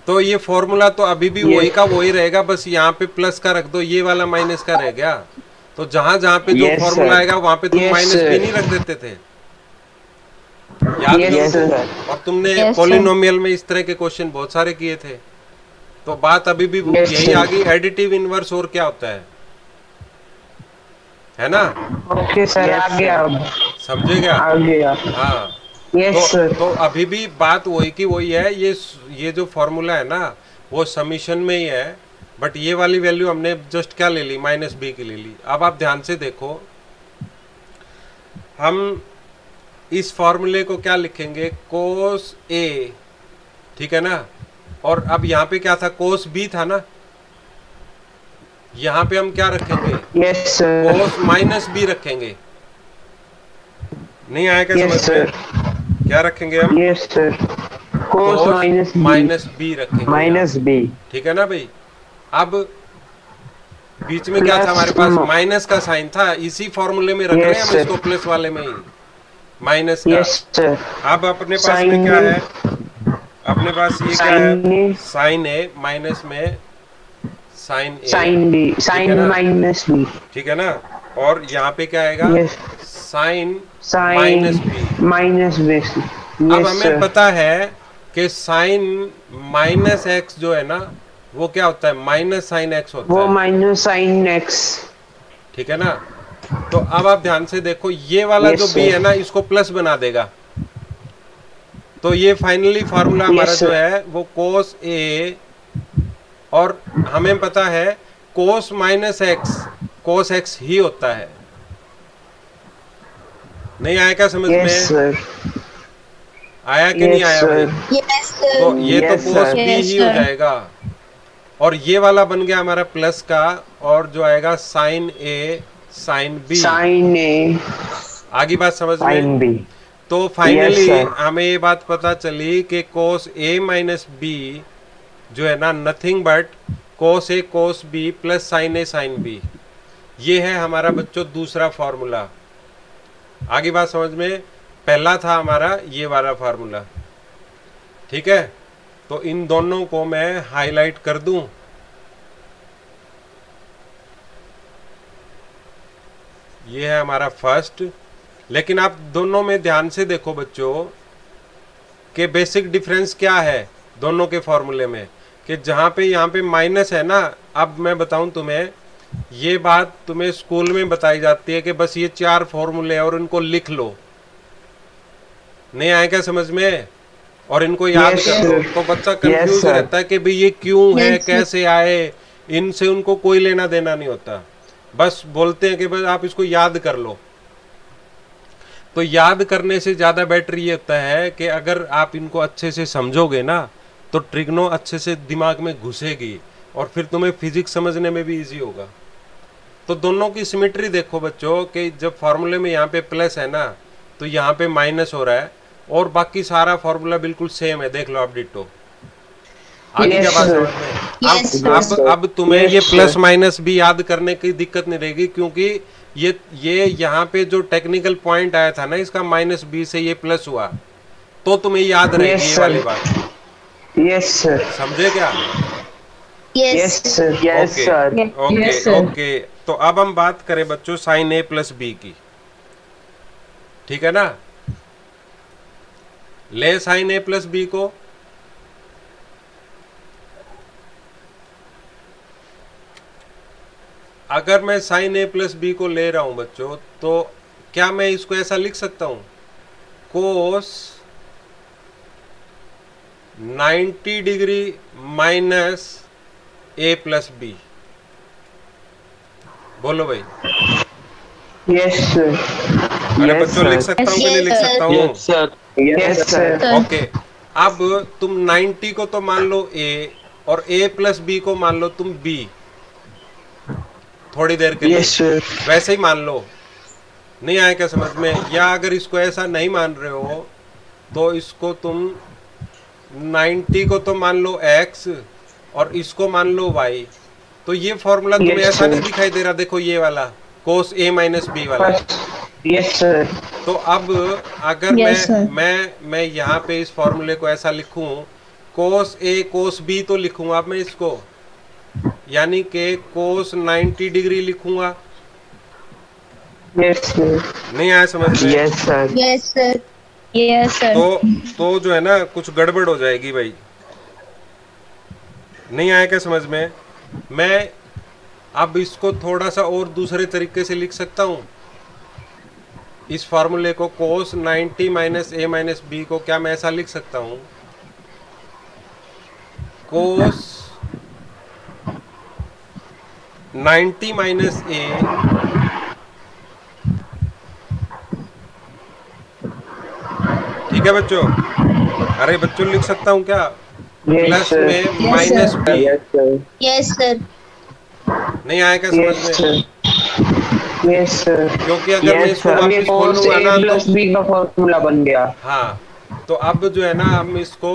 A: तो ये फॉर्मूला तो अभी भी
D: Yes.
A: वही का वही रहेगा बस यहाँ पे प्लस का रख दो ये वाला माइनस का रह गया। तो जहाँ जहाँ पे जो
D: Yes,
A: फॉर्मूला आएगा वहाँ पे तुम माइनस. बी नहीं रख देते थे। याद
D: Yes,
A: और तुमने
C: Yes, sir.
A: में इस तरह के क्वेश्चन बहुत सारे किए थे। तो बात अभी भी
D: Yes,
A: यही आ गई एडिटिव इनवर्स और क्या होता है? है ना?
D: ओके सर आ गया
A: समझे क्या?
D: आ गया
A: हाँ।
D: यस
A: तो, तो अभी भी बात वही की वही है ये ये जो फॉर्मूला है ना वो समीशन में ही है बट ये वाली वैल्यू हमने जस्ट क्या ले ली? माइनस बी की ले ली। अब आप ध्यान से देखो। हम इस फॉर्मूले को क्या लिखेंगे? कोस ए। ठीक है ना? और अब यहाँ पे क्या था? कोस बी था ना? यहाँ पे हम क्या रखेंगे?
D: सर
A: कोस माइनस बी रखेंगे। नहीं आया क्या
D: यस
A: समझ में? क्या रखेंगे हम?
D: Yes sir cos minus
A: minus B रखेंगे।
D: Minus B.
A: ठीक है ना भाई? अब बीच में क्या था हमारे पास? माइनस का साइन था। इसी फॉर्मूले में रख रहे हैं हम इसको प्लस वाले में ही। माइनस का
D: सर
A: अब अपने पास में क्या है? अपने पास ये क्या है? साइन ए माइनस में sine A
D: sine B sine minus B
A: ठीक है ना? और यहाँ पे क्या आएगा? Sine
D: sine
A: minus B
D: minus B
A: अब हमें पता है कि साइन माइनस एक्स जो है ना वो क्या होता है? माइनस साइन एक्स होता
D: वो
A: है।
D: माइनस साइन एक्स
A: ठीक है ना? तो अब आप ध्यान से देखो ये वाला
D: Yes,
A: जो बी है ना इसको प्लस बना देगा। तो ये फाइनली फार्मूला हमारा
D: Yes,
A: जो है वो कोस ए और हमें पता है cos minus X cos X ही होता है। नहीं आया क्या समझ में? आया कि नहीं आया
C: Yes,
A: तो ये तो कोस बी ही हो जाएगा। और ये वाला बन गया हमारा प्लस का और जो आएगा sine A sine B.
D: Sine A.
A: आगे बात समझ में?
D: sin B.
A: तो फाइनली
D: sir.
A: हमें ये बात पता चली कि कोस ए माइनस बी जो है ना nothing but cos A cos B plus sine A sine B ये है हमारा बच्चों दूसरा फॉर्मूला आगे बात समझ में? पहला था हमारा ये वाला फार्मूला ठीक है? तो इन दोनों को मैं हाईलाइट कर दूँ। ये है हमारा फ़र्स्ट लेकिन आप दोनों में ध्यान से देखो बच्चों के बेसिक डिफरेंस क्या है दोनों के फॉर्मूले में कि जहाँ पे यहाँ पे माइनस है ना। अब मैं बताऊँ तुम्हें ये बात तुम्हें स्कूल में बताई जाती है कि बस ये चार फॉर्मूले हैं और इनको लिख लो। नहीं आएगा समझ में? और इनको याद
D: Yes,
A: कर
D: sir.
A: तो बच्चा कंफ्यूज
D: sir.
A: रहता है कि भाई ये क्यों है
C: Yes, sir.
A: कैसे आए? इनसे उनको कोई लेना देना नहीं होता। बस बोलते हैं कि बस आप इसको याद कर लो। तो याद करने से ज़्यादा बेटर ये होता है कि अगर आप इनको अच्छे से समझोगे ना तो ट्रिग्नो अच्छे से दिमाग में घुसेगी और फिर तुम्हें फिजिक्स समझने में भी इजी होगा। तो दोनों की सिमेट्री देखो बच्चों कि जब फार्मूले में यहाँ पे प्लस है ना तो यहाँ पे माइनस हो रहा है और बाकी सारा फार्मूला बिल्कुल सेम है। देख लो आप डिटो आगे
D: Yes,
A: क्या बात अब अब अब तुम्हें
D: Yes,
A: ये प्लस माइनस भी याद करने की दिक्कत नहीं रहेगी क्योंकि ये ये यहाँ पे जो टेक्निकल पॉइंट आया था ना इसका माइनस बी से ये प्लस हुआ। तो तुम्हें याद रहेगी ये वाली बात।
D: Sir.
A: समझे क्या?
D: Sir. Yes,
A: ओके ओके तो अब हम बात करें बच्चों साइन ए प्लस बी की। ठीक है ना? ले साइन ए प्लस बी को। अगर मैं साइन ए प्लस बी को ले रहा हूँ बच्चों तो क्या मैं इसको ऐसा लिख सकता हूँ cos 90 degree minus A plus B बोलो भाई
D: Yes, sir.
A: अरे
D: Yes,
A: बच्चों लिख सकता हूँ
C: Yes,
A: लिख सकता हूँ
F: Yes, sir.
D: Yes, sir.
C: Sir.
A: Okay अब तुम 90 को तो मान लो ए और ए प्लस बी को मान लो तुम बी थोड़ी देर के लिए।
D: Yes,
A: वैसे ही मान लो। नहीं आया क्या समझ में? या अगर इसको ऐसा नहीं मान रहे हो तो इसको तुम 90 को तो मान लो x और इसको मान लो y तो ये फॉर्मूला तुम्हें
D: Yes,
A: ऐसा नहीं दिखाई दे रहा देखो ये वाला कोस a माइनस बी वाला.
D: Yes, sir.
A: तो अब अगर
C: Yes,
A: मैं. मैं मैं यहाँ पे इस फॉर्मूले को ऐसा लिखूं कोस ए कोस बी तो लिखूँगा मैं इसको। यानी कि कोस 90 डिग्री लिखूँगा।
D: Yes,
A: नहीं आया समझ में?
D: Yes, sir.
C: Yes, sir. Yes, sir.
A: तो तो जो है ना कुछ गड़बड़ हो जाएगी भाई। नहीं आया क्या समझ में? मैं अब इसको थोड़ा सा और दूसरे तरीके से लिख सकता हूँ। इस फार्मूले को cos 90 minus A minus B को क्या मैं ऐसा लिख सकता हूँ? कोस 90 माइनस ए ठीक है बच्चों? अरे बच्चों लिख सकता हूँ क्या? प्लस में माइनस बी.
D: Yes, sir.
A: नहीं आएगा
D: Yes,
A: समझ. में?
D: Yes, sir.
A: क्योंकि अगर मैं इसको वापस खोलूँगा ना तो
D: B का फॉर्मूला बन गया।
A: हाँ तो अब जो है ना हम इसको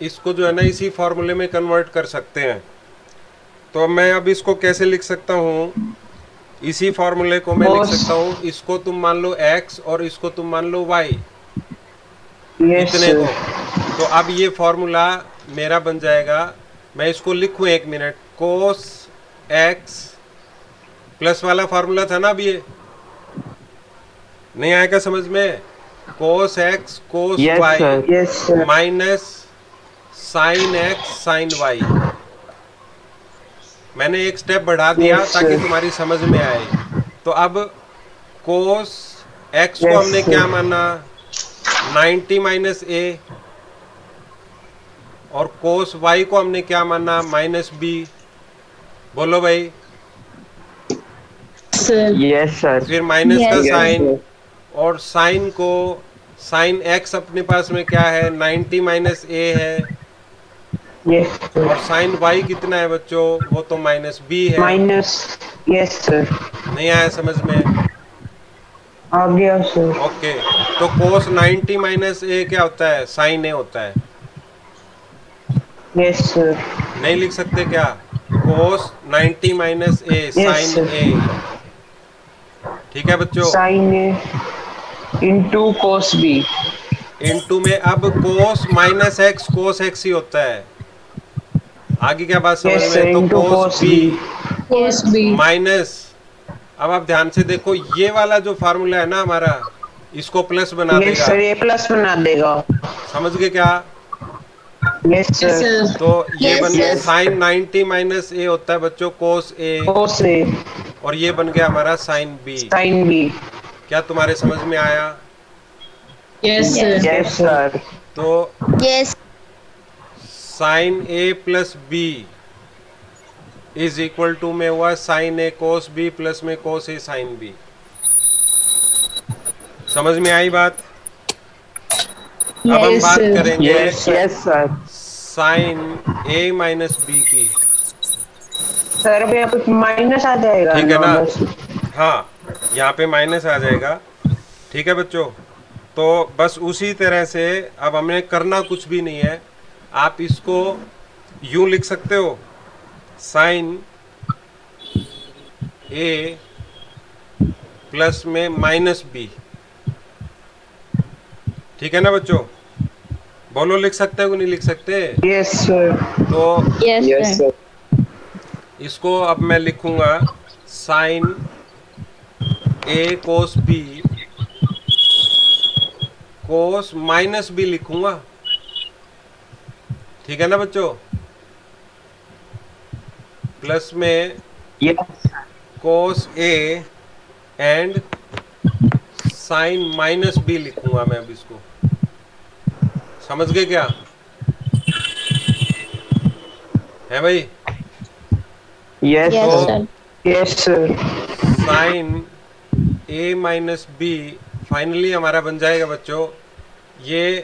A: इसको जो है ना इसी फॉर्मूले में कन्वर्ट कर सकते हैं। तो मैं अब इसको कैसे लिख सकता हूँ? इसी फॉर्मूले को मैं लिख सकता हूँ। इसको तुम मान लो x और इसको तुम मान लो y
D: Yes,
A: इतने को तो अब ये फॉर्मूला मेरा बन जाएगा। मैं इसको लिखूं एक मिनट कोस एक्स प्लस वाला फॉर्मूला था ना अब ये? नहीं आएगा समझ में? Cos X cos Y. Minus sine X sine Y मैंने एक स्टेप बढ़ा दिया
D: Yes,
A: ताकि तुम्हारी समझ में आए। तो अब कोस एक्स को हमने क्या माना? 90 माइनस ए। और कोस वाई को हमने क्या माना? माइनस बी बोलो भाई.
D: Yes, sir.
A: फिर माइनस का साइन और साइन को साइन एक्स अपने पास में क्या है? 90 माइनस ए है।
D: सर
A: और साइन वाई कितना है बच्चों? वो तो माइनस बी है।
D: माइनस यस सर
A: नहीं आया समझ में?
D: आ गया सर
A: ओके तो कोस 90 माइनस ए क्या होता है? साइन ए होता है।
D: यस सर
A: नहीं लिख सकते क्या? कोस 90 माइनस ए साइन ए ठीक है बच्चों?
D: Sine A into cos B
A: into में अब cos minus X cos X ही होता है। आगे क्या बात समझ
D: यस
A: में तो cos B
D: B
E: cos B
A: minus अब आप ध्यान से देखो ये वाला जो फार्मूला है ना हमारा इसको प्लस बना
D: यस
A: देगा।
D: सर ये प्लस बना देगा।
A: समझ गए क्या?
D: यस
E: यस
D: सर
A: तो ये
C: Yes,
A: बन गया
D: yes.
A: साइन 90 माइनस ए होता है बच्चों कोस ए
D: कोस ए
A: और ये बन गया हमारा साइन बी
D: साइन बी
A: क्या तुम्हारे समझ में आया?
E: यस सर
D: यस सर
A: तो
C: Yes.
A: Sine A plus B is equal to में हुआ sine A cos B plus में कोस ए साइन बी समझ में आई बात? अब हम बात करेंगे
D: yes yes
A: sine A minus B की।
D: सर अब यहाँ पे माइनस आ जाएगा
A: ठीक है ना? हाँ यहाँ पे माइनस आ जाएगा। ठीक है बच्चों? तो बस उसी तरह से अब हमें करना कुछ भी नहीं है। आप इसको यूँ लिख सकते हो। साइन ए प्लस में माइनस बी ठीक है ना बच्चों? बोलो लिख सकते हो कि नहीं लिख सकते?
D: यस सर
A: तो
D: यस
C: sir.
D: सर
A: इसको अब मैं लिखूँगा sine A cos B cos minus B लिखूँगा। ठीक है ना बच्चों? प्लस में cos A and sine minus B लिखूँगा मैं अब इसको। समझ गए क्या? है भाई?
D: Yes yes
A: sine A minus B finally हमारा बन जाएगा बच्चों। ये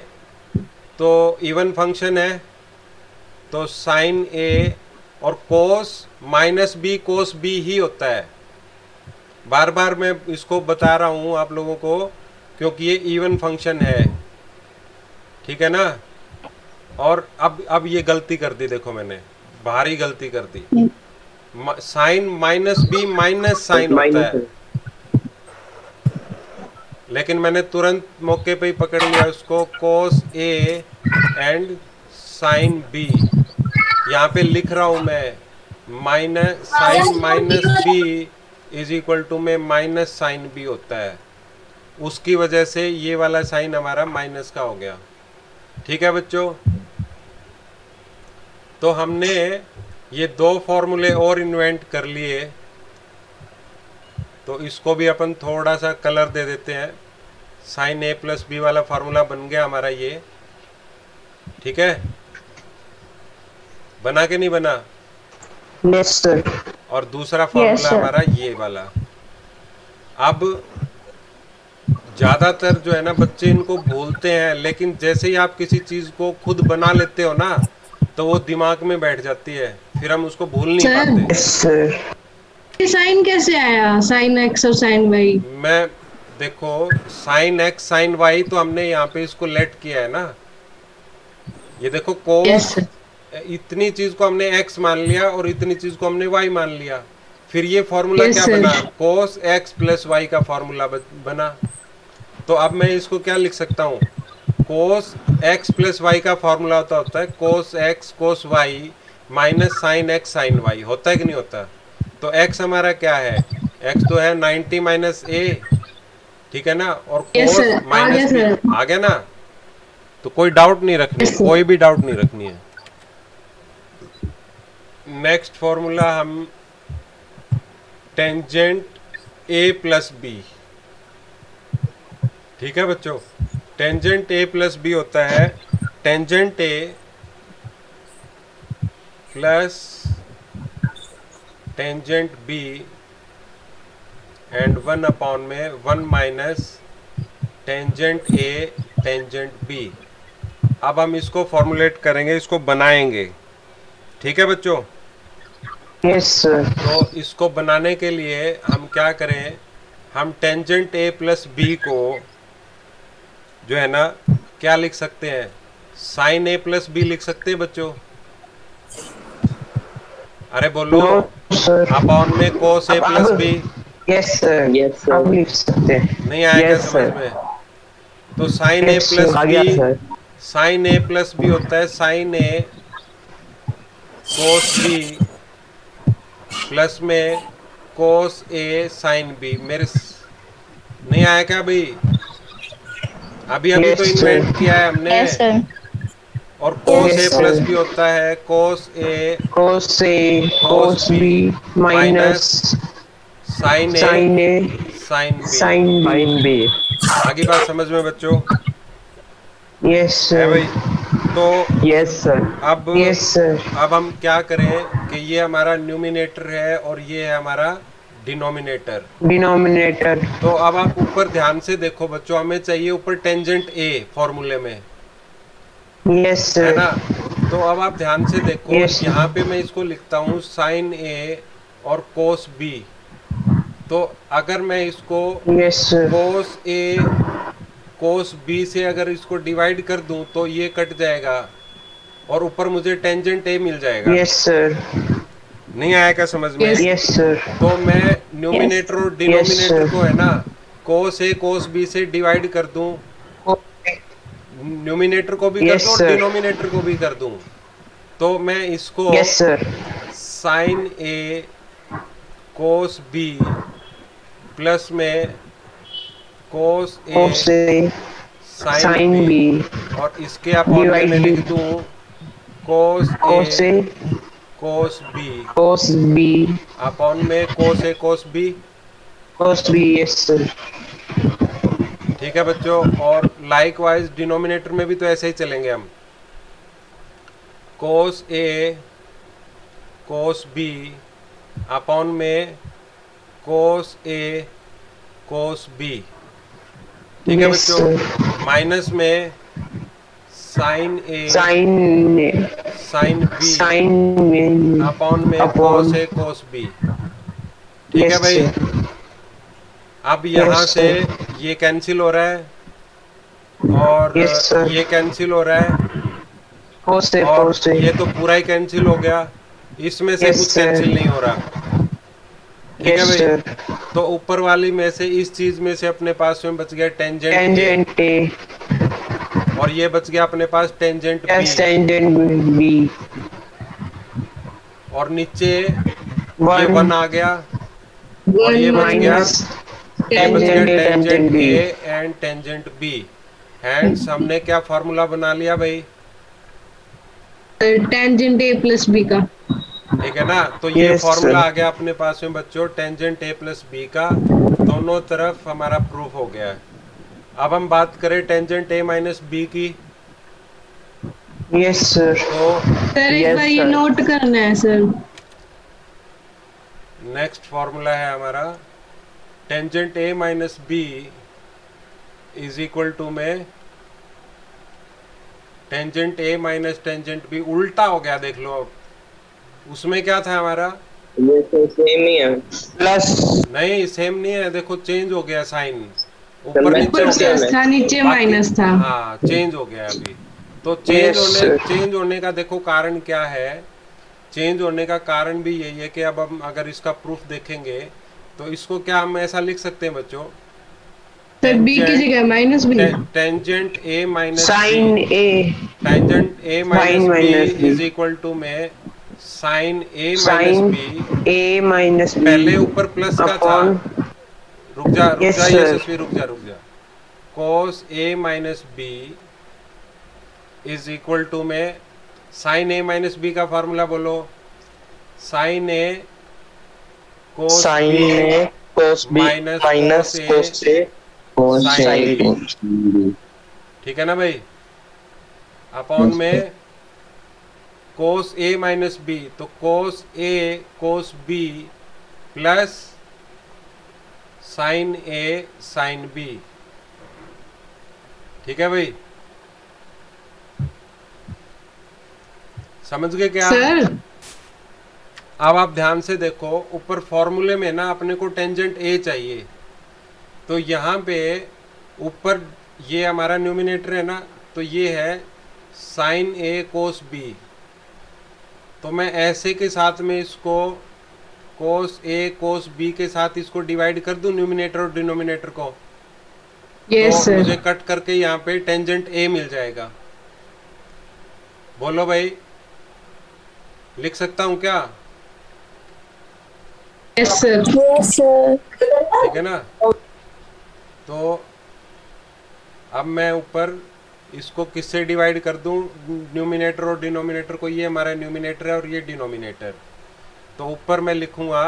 A: तो इवन फ़ंक्शन है। तो साइन ए और cos minus B cos B ही होता है। बार बार मैं इसको बता रहा हूँ आप लोगों को क्योंकि ये इवन फ़ंक्शन है। ठीक है ना? और अब अब ये गलती कर दी देखो मैंने भारी गलती कर दी। Sine minus B minus sine होता है। लेकिन मैंने तुरंत मौके पे ही पकड़ लिया उसको cos A and sine B यहाँ पे लिख रहा हूँ मैं minus sine minus B is equal to में माइनस साइन बी होता है। उसकी वजह से ये वाला साइन हमारा माइनस का हो गया। ठीक है बच्चों? तो हमने ये दो फॉर्मूले और इन्वेंट कर लिए। तो इसको भी अपन थोड़ा सा कलर दे देते हैं। साइन ए प्लस बी वाला फार्मूला बन गया हमारा ये। ठीक है? बना के नहीं बना?
D: यस सर
A: और दूसरा फॉर्मूला
C: sir.
A: हमारा ये वाला। अब ज़्यादातर जो है ना बच्चे इनको भूलते हैं लेकिन जैसे ही आप किसी चीज़ को खुद बना लेते हो ना तो वो दिमाग में बैठ जाती है। फिर हम उसको भूल नहीं
E: Sir.
A: पाते।
D: सर
E: साइन कैसे आया? साइन एक्स और साइन वाई
A: मैं देखो साइन एक्स साइन वाई तो हमने यहाँ पे इसको लेट किया है ना। ये देखो कोस
E: सर
A: इतनी चीज़ को हमने एक्स मान लिया और इतनी चीज़ को हमने वाई मान लिया। फिर ये फॉर्मूला
E: Yes,
A: क्या
E: sir.
A: बना? कोस एक्स प्लस वाई का फॉर्मूला बना। तो अब मैं इसको क्या लिख सकता हूँ? कोस एक्स प्लस वाई का फॉर्मूला होता होता है cos X cos Y minus sine X sine Y होता है कि नहीं होता? तो एक्स हमारा क्या है? एक्स तो है 90 माइनस ए ठीक है ना? और कोस माइनस आ गया ना? तो कोई डाउट नहीं रखनी
E: Yes,
A: कोई भी डाउट नहीं रखनी है। नेक्स्ट फॉर्मूला हम टेंजेंट ए प्लस बी ठीक है बच्चों? टेंजेंट ए प्लस बी होता है। Tangent A plus tangent B and one upon में one minus tangent A tangent B अब हम इसको फॉर्मुलेट करेंगे, इसको बनाएँगे। ठीक है बच्चों?
D: यस सर
A: तो इसको बनाने के लिए हम क्या करें? हम टेंजेंट ए प्लस बी को जो है ना क्या लिख सकते हैं? साइन ए प्लस बी लिख सकते हैं बच्चों? अरे बोलो।
D: सर
A: अपॉन में cos A plus B
D: yes sir
C: Yes, sir.
D: आप लिख सकते हैं।
A: नहीं आएगा
D: Yes,
A: समझ में? तो sine A plus B sine A plus B होता है। Sine A cos B plus में कोस ए साइन बी मेरे स- नहीं आया क्या भाई अभी अभी
D: Yes,
A: तो इन्वेंट किया है हमने।
C: Yes,
A: और cos
D: Yes,
A: A plus B होता है। Cos A
D: cos A cos B minus
A: sine A
D: sin A
A: sine B
D: sin B.
C: Fine B.
A: आगे बात समझ में बच्चों?
D: Yes
A: है भाई? तो
C: यस सर
A: अब
D: yes सर
A: अब हम क्या करें कि ये हमारा न्यूमिनेटर है और ये है हमारा डिनोमिनेटर
D: denominator.
A: तो अब आप ऊपर ध्यान से देखो बच्चों हमें चाहिए ऊपर टेंजेंट ए फॉर्मूले में.
D: यस yes
A: है ना? तो अब आप ध्यान से देखो
D: Yes.
A: यहाँ पे मैं इसको लिखता हूँ साइन ए और कोस बी तो अगर मैं इसको
D: yes
A: cos A cos B से अगर इसको डिवाइड कर दूँ तो ये कट जाएगा। और ऊपर मुझे टेंजेंट ए मिल जाएगा।
D: Yes yes sir.
A: नहीं आया क्या समझ में?
E: Yes.
D: yes sir.
A: तो मैं न्यूमिनेटर और डिनोमिनेटर. को है ना कोस ए कोस बी से डिवाइड कर दूँ। न्यूमिनेटर को भी
D: yes, कर
A: दूँ और डिनोमिनेटर को भी कर दूँ। तो मैं इसको
D: yes sir.
A: Sine A cos B plus में cos A
D: cos A
A: sine
D: sin
A: B
D: B.
A: और इसके अपॉन में मैं लिख दूँ cos
D: cos
A: A
D: A
A: cos B
D: cos B.
A: Upon में cos A cos B
D: cos B yes sir.
A: ठीक है बच्चों और लाइक वाइज डिनोमिनेटर में भी तो ऐसे ही चलेंगे हम। कोस ए कोस बी अपॉन में कोस ए कोस बी ठीक है बच्चों माइनस में sine A
D: sine A.
A: Sine B
D: sine
A: upon में कोस ए कोस बी ठीक है भाई? अब यहाँ से ये कैंसिल हो रहा है और ये कैंसिल हो रहा है। और ये तो पूरा ही कैंसिल हो गया। इसमें से कुछ कैंसिल नहीं हो रहा।
D: Yes
A: भाई तो ऊपर वाली में से इस चीज़ में से अपने पास में बच गया टेंजेंट
D: tangent A.
A: और ये बच गया अपने पास tangent
D: yes
A: B
D: tangent B.
A: और नीचे ये वन आ गया। और ये बच गया।
D: minus
A: ये बच गया
D: tangent A
A: tangent A and tangent B hands हमने क्या फार्मूला बना लिया भाई?
E: टेंजेंट ए प्लस बी का।
A: ठीक है ना? तो ये
D: Yes,
A: फॉर्मूला आ गया अपने पास में बच्चों टेंजेंट ए प्लस बी का। दोनों तरफ़ हमारा प्रूफ हो गया है। अब हम बात करें टेंजेंट ए माइनस बी की।
D: Yes sir.
A: तो
E: सर एक
C: Yes,
E: बार ये नोट करना है सर
A: नेक्स्ट फॉर्मूला है हमारा। Tangent A minus B is equal to में tangent A minus tangent B उल्टा हो गया देख लो अब। उसमें क्या था हमारा?
C: ये तो सेम ही है।
D: Plus
A: नहीं सेम नहीं है। देखो चेंज हो गया साइन ऊपर नीचे हो गया।
E: था नीचे माइनस था।
A: हाँ चेंज हो गया अभी। तो चेंज होने चेंज होने का देखो कारण क्या है। चेंज होने का कारण भी यही है कि अब हम अगर इसका प्रूफ देखेंगे तो इसको क्या हम ऐसा लिख सकते हैं बच्चों?
E: बी की जगह minus B
A: tangent A minus
D: sin A
A: tangent A minus B is equal to में sine A minus B
D: minus B
A: पहले ऊपर प्लस का था। रुक जा रुक
D: Yes,
A: जा
D: sir.
A: यशस्वी रुक जा रुक जा। cos a minus B is equal to में साइन ए माइनस बी का फार्मूला बोलो। Sine A cos
C: sine A cos b minus
A: cos A,
C: cos
A: sin ठीक है ना भाई? अपॉन में cos ए माइनस बी तो cos A cos B plus sine A sine B ठीक है भाई? समझ गए क्या?
E: सर।
A: अब आप ध्यान से देखो ऊपर फॉर्मूले में ना अपने को टेंजेंट ए चाहिए। तो यहाँ पे ऊपर ये हमारा न्यूमिनेटर है ना तो ये है साइन ए कोस बी तो मैं ऐसे के साथ में इसको कोस ए कोस बी के साथ इसको डिवाइड कर दूँ न्यूमिनेटर और डिनोमिनेटर को?
E: यस
A: तो मुझे कट करके यहाँ पे टेंजेंट ए मिल जाएगा। बोलो भाई। लिख सकता हूँ क्या?
E: यस सर
A: ठीक है ना? तो अब मैं ऊपर इसको किससे डिवाइड कर दूँ? न्यूमिनेटर और डिनोमिनेटर को ये हमारा न्यूमिनेटर है और ये डिनोमिनेटर तो ऊपर मैं लिखूँगा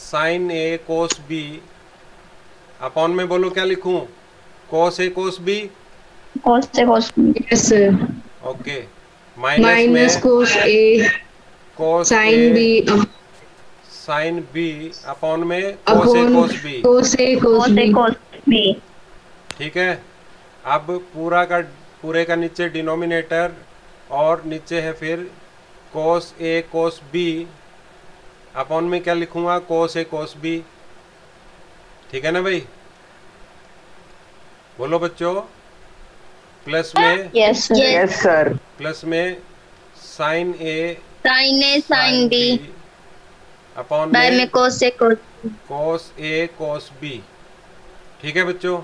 A: sine A cos B upon में बोलो क्या लिखूं? Cos A cos B
F: cos से cos
E: yes
A: okay minus
E: cos A
A: cos
E: sine B
A: sine B upon में cos A cos B
E: cos A cos B
A: ठीक है? अब पूरा का पूरे का नीचे डिनोमिनेटर और नीचे है फिर कोस ए कोस बी अपॉन में क्या लिखूँगा? कोस ए कोस बी ठीक है ना भाई? बोलो बच्चों। प्लस में
F: Yes, sir.
A: प्लस में sine A
F: sine A sine B
A: upon
F: में
A: में
F: cos से cos
A: cos A cos B ठीक है बच्चों?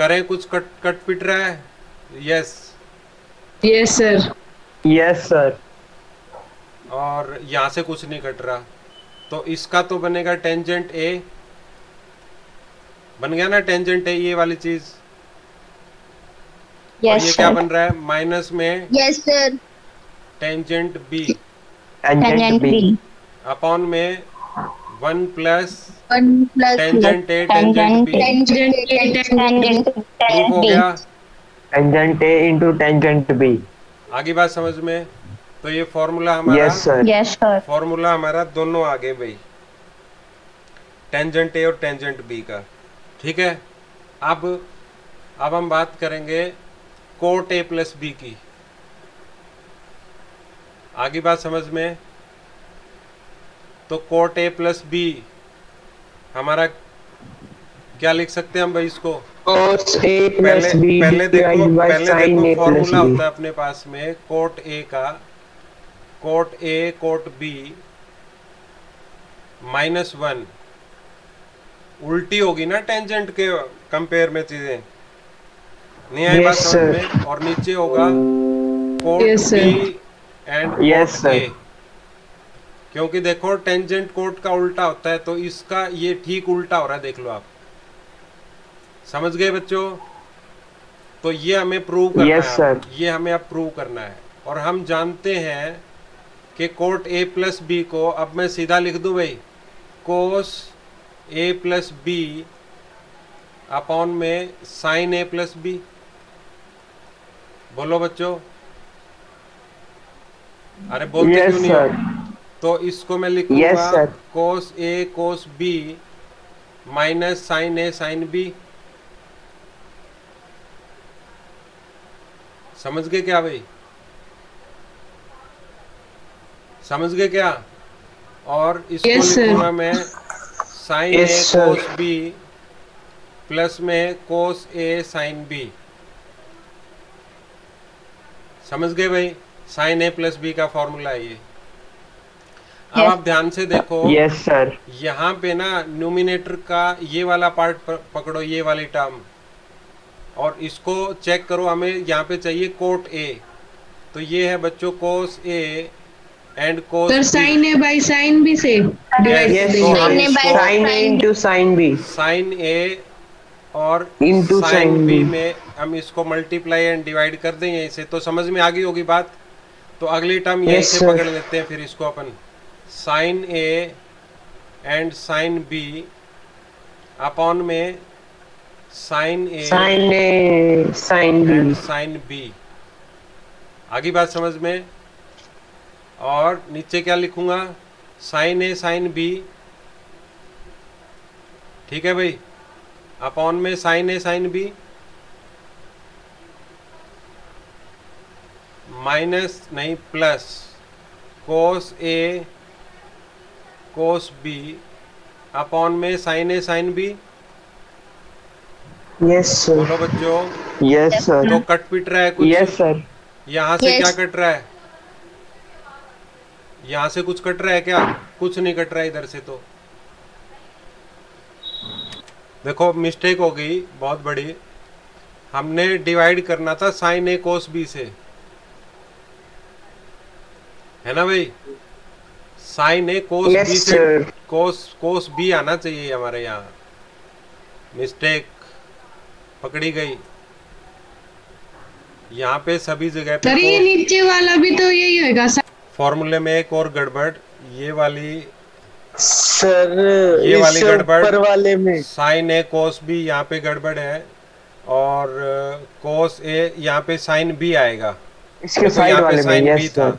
A: करें कुछ कट कट पिट रहा है? Yes
E: yes sir
C: yes sir
A: और यहाँ से कुछ नहीं कट रहा। तो इसका तो बनेगा टेंजेंट ए बन गया ना टेंजेंट ए ये वाली चीज़? और
F: yes
A: ये क्या बन रहा है? माइनस में
F: yes sir.
A: Tangent B
C: B.
F: b.
A: Upon में one plus
F: 1 plus
A: Tangent A, tangent B.
F: tangent
E: Tangent A,
F: tangent
A: हो गया।
C: A into tangent B.
A: आगे बात समझ में? तो ये फॉर्मूला हमारा
C: Yes, sir.
F: yes sir.
A: Formula हमारा दोनों आगे भाई। टेंजेंट ए और टेंजेंट बी का। ठीक है? अब अब हम बात करेंगे कोट ए प्लस बी की। आगे बात समझ में? तो कोट ए प्लस बी हमारा क्या लिख सकते हैं हम भाई इसको? पहले पहले देखो पहले देखो फॉर्मूला होता है अपने पास में कोट ए का। Cot A cot B minus one उल्टी होगी ना टेंजेंट के कंपेयर में चीज़ें। नहीं आई बात समझ में? और नीचे होगा cot B and cot A क्योंकि देखो टेंजेंट कोट का उल्टा होता है तो इसका ये ठीक उल्टा हो रहा है देख लो आप। समझ गए बच्चों? तो ये हमें प्रूव करना
C: Yes,
A: है
C: sir.
A: ये हमें अब प्रूव करना है। और हम जानते हैं कि कोट ए प्लस बी को अब मैं सीधा लिख दूँ भाई cos A plus B upon में साइन ए प्लस बी बोलो बच्चों। अरे बोलते
C: Yes,
A: क्यों नहीं? तो इसको मैं लिखूँगा
C: Yes,
A: cos A cos B minus sine A sine B समझ गए क्या भाई? समझ गए क्या? और इसको
E: Yes,
A: लिखूँगा मैं sine A cos B plus में कोस ए साइन बी समझ गए भाई? साइन ए प्लस बी का फॉर्मूला है ये। अब
F: Yes.
A: आप ध्यान से देखो।
C: Yes, sir.
A: यहाँ पे ना न्यूमिनेटर का ये वाला पार्ट पकड़ो ये वाली टर्म और इसको चेक करो हमें यहाँ पे चाहिए कोट ए तो ये है बच्चों cos A and cos
E: sir sine A by sine B से डिवाइड देंगे
F: A
C: sin into sin B.
A: Sine A और
C: Into
A: साइन बी में हम इसको मल्टीप्लाई एंड डिवाइड कर दें यहीं से तो समझ में आ गई होगी बात। तो अगली टर्म यहीं
C: Yes,
A: से पकड़ लेते हैं फिर इसको अपन। Sine A and sine B upon में sine A
C: sine A sine
A: and sine B. आगे बात समझ में? और नीचे क्या लिखूँगा? Sine A sine B. ठीक है भाई? अपॉन में sine A sine B. Minus नहीं plus cos A cos B upon में sine A sine B
C: Yes, sir.
A: बोलो बच्चों।
C: Yes, sir.
A: तो कट पिट रहा है कुछ?
C: Yes, sir.
A: यहाँ से
F: Yes.
A: क्या कट रहा है? यहाँ से कुछ कट रहा है क्या? कुछ नहीं कट रहा है इधर से तो। देखो मिस्टेक हो गई बहुत बड़ी। हमने डिवाइड करना था साइन ए कोस बी से। है ना भाई? Sine A cos
C: Yes,
A: B से कोस कोस बी आना चाहिए हमारे यहाँ। मिस्टेक पकड़ी गई। यहाँ पे सभी जगह पे
E: सर ये नीचे वाला भी तो यही होगा
A: फॉर्मूले में एक और गड़बड़ ये वाली
C: सर
A: ये वाली गड़बड़।
C: वाले में।
A: साइन ए कोस बी यहाँ पे गड़बड़ है। और कोस ए यहाँ पे साइन बी आएगा।
C: इसके साइड
A: यहाँ पे
C: वाले में
A: साइन बी
C: यस
A: था।
C: सर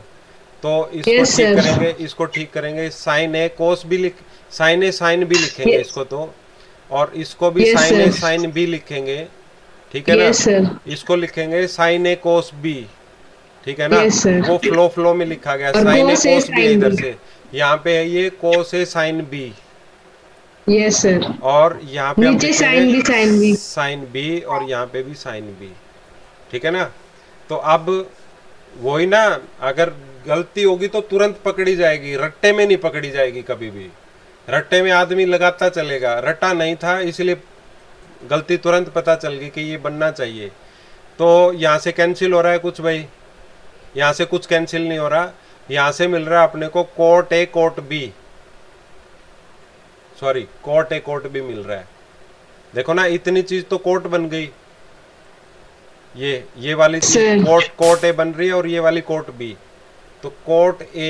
A: तो इसको
E: Yes,
A: ठीक करेंगे इसको ठीक करेंगे। साइन ए कोस भी लिख साइन ए साइन भी लिखेंगे
E: Yes.
A: इसको तो। और इसको भी
E: Yes,
A: sine A sine B लिखेंगे। ठीक है
E: यस
A: ना
E: सर
A: इसको लिखेंगे साइन ए कोस बी। ठीक है ना?
E: Yes, sir.
A: वो फ्लो फ्लो में लिखा गया। साइन ए कोस बी इधर से। यहाँ पे है ये cos A sine B.
E: Yes sir
A: और यहाँ पे
E: नीचे साइन भी साइन भी
A: साइन बी और यहाँ पे भी साइन बी। ठीक है ना? तो अब वही ना अगर गलती होगी तो तुरंत पकड़ी जाएगी रट्टे में नहीं पकड़ी जाएगी कभी भी। रट्टे में आदमी लगाता चलेगा रट्टा नहीं था इसलिए गलती तुरंत पता चल गई कि ये बनना चाहिए। तो यहाँ से कैंसिल हो रहा है कुछ भाई। यहाँ से कुछ कैंसिल नहीं हो रहा। यहाँ से मिल रहा है अपने को cot A cot B sorry cot A cot B मिल रहा है। देखो ना इतनी चीज़ तो कोट बन गई। ये ये वाली. कोट कोट ए बन रही है और ये वाली कोट बी तो cot A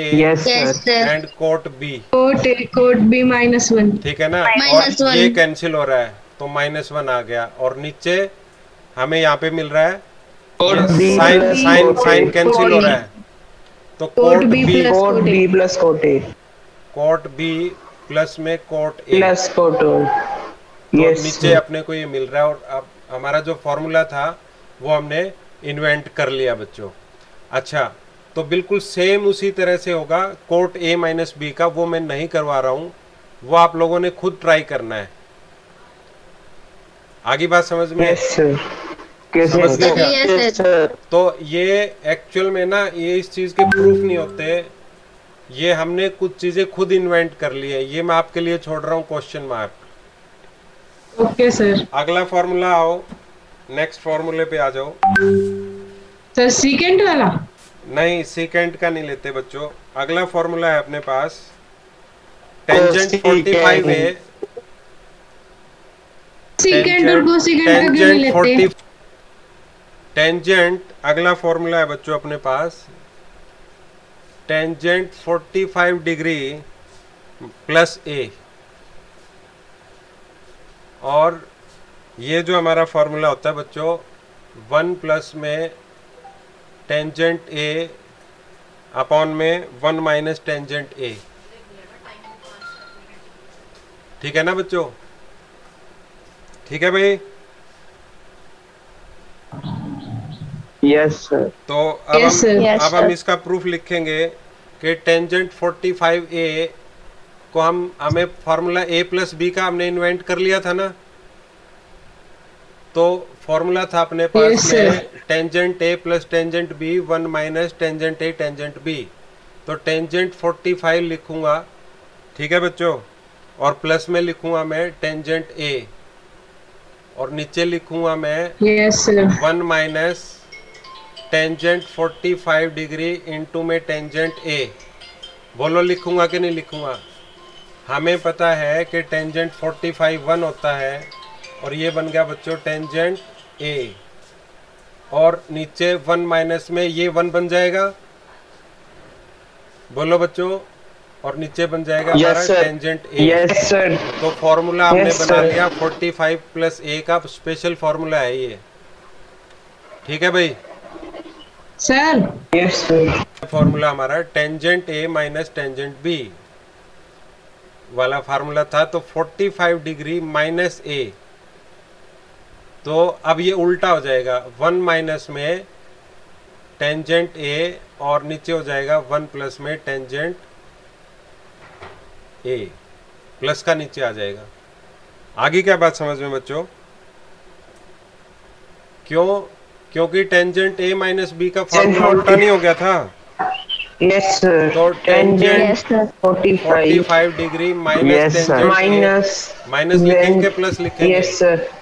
A: and cot B.
E: Cot A cot B minus one.
A: ठीक है ना? और ये कैंसिल हो रहा है तो माइनस वन आ गया। और नीचे हमें यहाँ पे मिल रहा है साइन साइन साइन कैंसिल हो रहा है। तो
E: cot
A: B
C: cot
E: cot
C: B plus cot A
A: cot B plus में कोट ए
C: प्लस कोट
A: तो नीचे अपने को ये मिल रहा है और अब हमारा जो फॉर्मूला था वो हमने इन्वेंट कर लिया बच्चों। अच्छा तो बिल्कुल सेम उसी तरह से होगा। कोट ए माइनस बी का वो मैं नहीं करवा रहा हूँ। वो आप लोगों ने खुद ट्राई करना है। आगे बात समझ में
C: सर
A: समझ
F: Yes,
C: Yes.
A: तो ये एक्चुअल में ना ये इस चीज़ के प्रूफ नहीं होते। ये हमने कुछ चीज़ें खुद इन्वेंट कर ली है। ये मैं आपके लिए छोड़ रहा हूँ क्वेश्चन मार्क
E: ओके सर
A: अगला फॉर्मूला आओ। नेक्स्ट फॉर्मूले पे आ जाओ।
E: सर सेकेंड वाला?
A: नहीं सेकेंड का नहीं लेते बच्चों। अगला फॉर्मूला है अपने पास। टेंजेंट फोर्टी फाइव है।
E: सेकेंड और को का क्यों नहीं
A: टेंजेंट
E: लेते?
A: टेंजेंट अगला फॉर्मूला है बच्चों अपने पास। टेंजेंट 45 डिग्री प्लस ए और ये जो हमारा फॉर्मूला होता है बच्चों वन प्लस में टेंजेंट ए अपॉन में वन माइनस टेंजेंट ए ठीक है ना बच्चों? ठीक है भाई?
C: यस सर
A: तो अब
E: Yes,
A: हम
F: Yes,
A: अब हम इसका प्रूफ लिखेंगे कि टेंजेंट 45 ए को हम हमें फार्मूला ए प्लस बी का हमने इन्वेंट कर लिया था ना? तो फॉर्मूला था अपने पास
E: Yes,
A: में tangent A plus tangent B one minus tangent A tangent B तो टेंजेंट 45 लिखूँगा। ठीक है बच्चों? और प्लस में लिखूँगा मैं टेंजेंट ए और नीचे लिखूँगा मैं one minus tangent 45 degree into में टेंजेंट ए बोलो लिखूँगा कि नहीं लिखूँगा? हमें पता है कि टेंजेंट 45 वन होता है। और ये बन गया बच्चों टेंजेंट ए और नीचे वन माइनस में ये वन बन जाएगा। बोलो बच्चों और नीचे बन जाएगा
C: Yes,
A: हमारा टेंजेंट ए
C: यस सर
A: तो फॉर्मूला हमने
C: Yes,
A: बना
C: sir.
A: लिया 45 प्लस ए का स्पेशल फॉर्मूला है ये। ठीक है भाई?
E: सर
C: यस
A: फॉर्मूला हमारा tangent A minus tangent B वाला फार्मूला था तो 45 डिग्री माइनस ए तो अब ये उल्टा हो जाएगा। वन माइनस में टेंजेंट ए और नीचे हो जाएगा वन प्लस में टेंजेंट ए प्लस का नीचे आ जाएगा। आगे क्या बात समझ में बच्चों? क्यों? क्योंकि टेंजेंट ए माइनस बी का फॉर्मूला उल्टा नहीं हो गया था।
C: Yes,
A: तो tangent
F: forty sir.
C: 45
A: 45 degree minus
C: minus.
A: Minus लिखेंगे प्लस लिखेंगे?
C: Yes.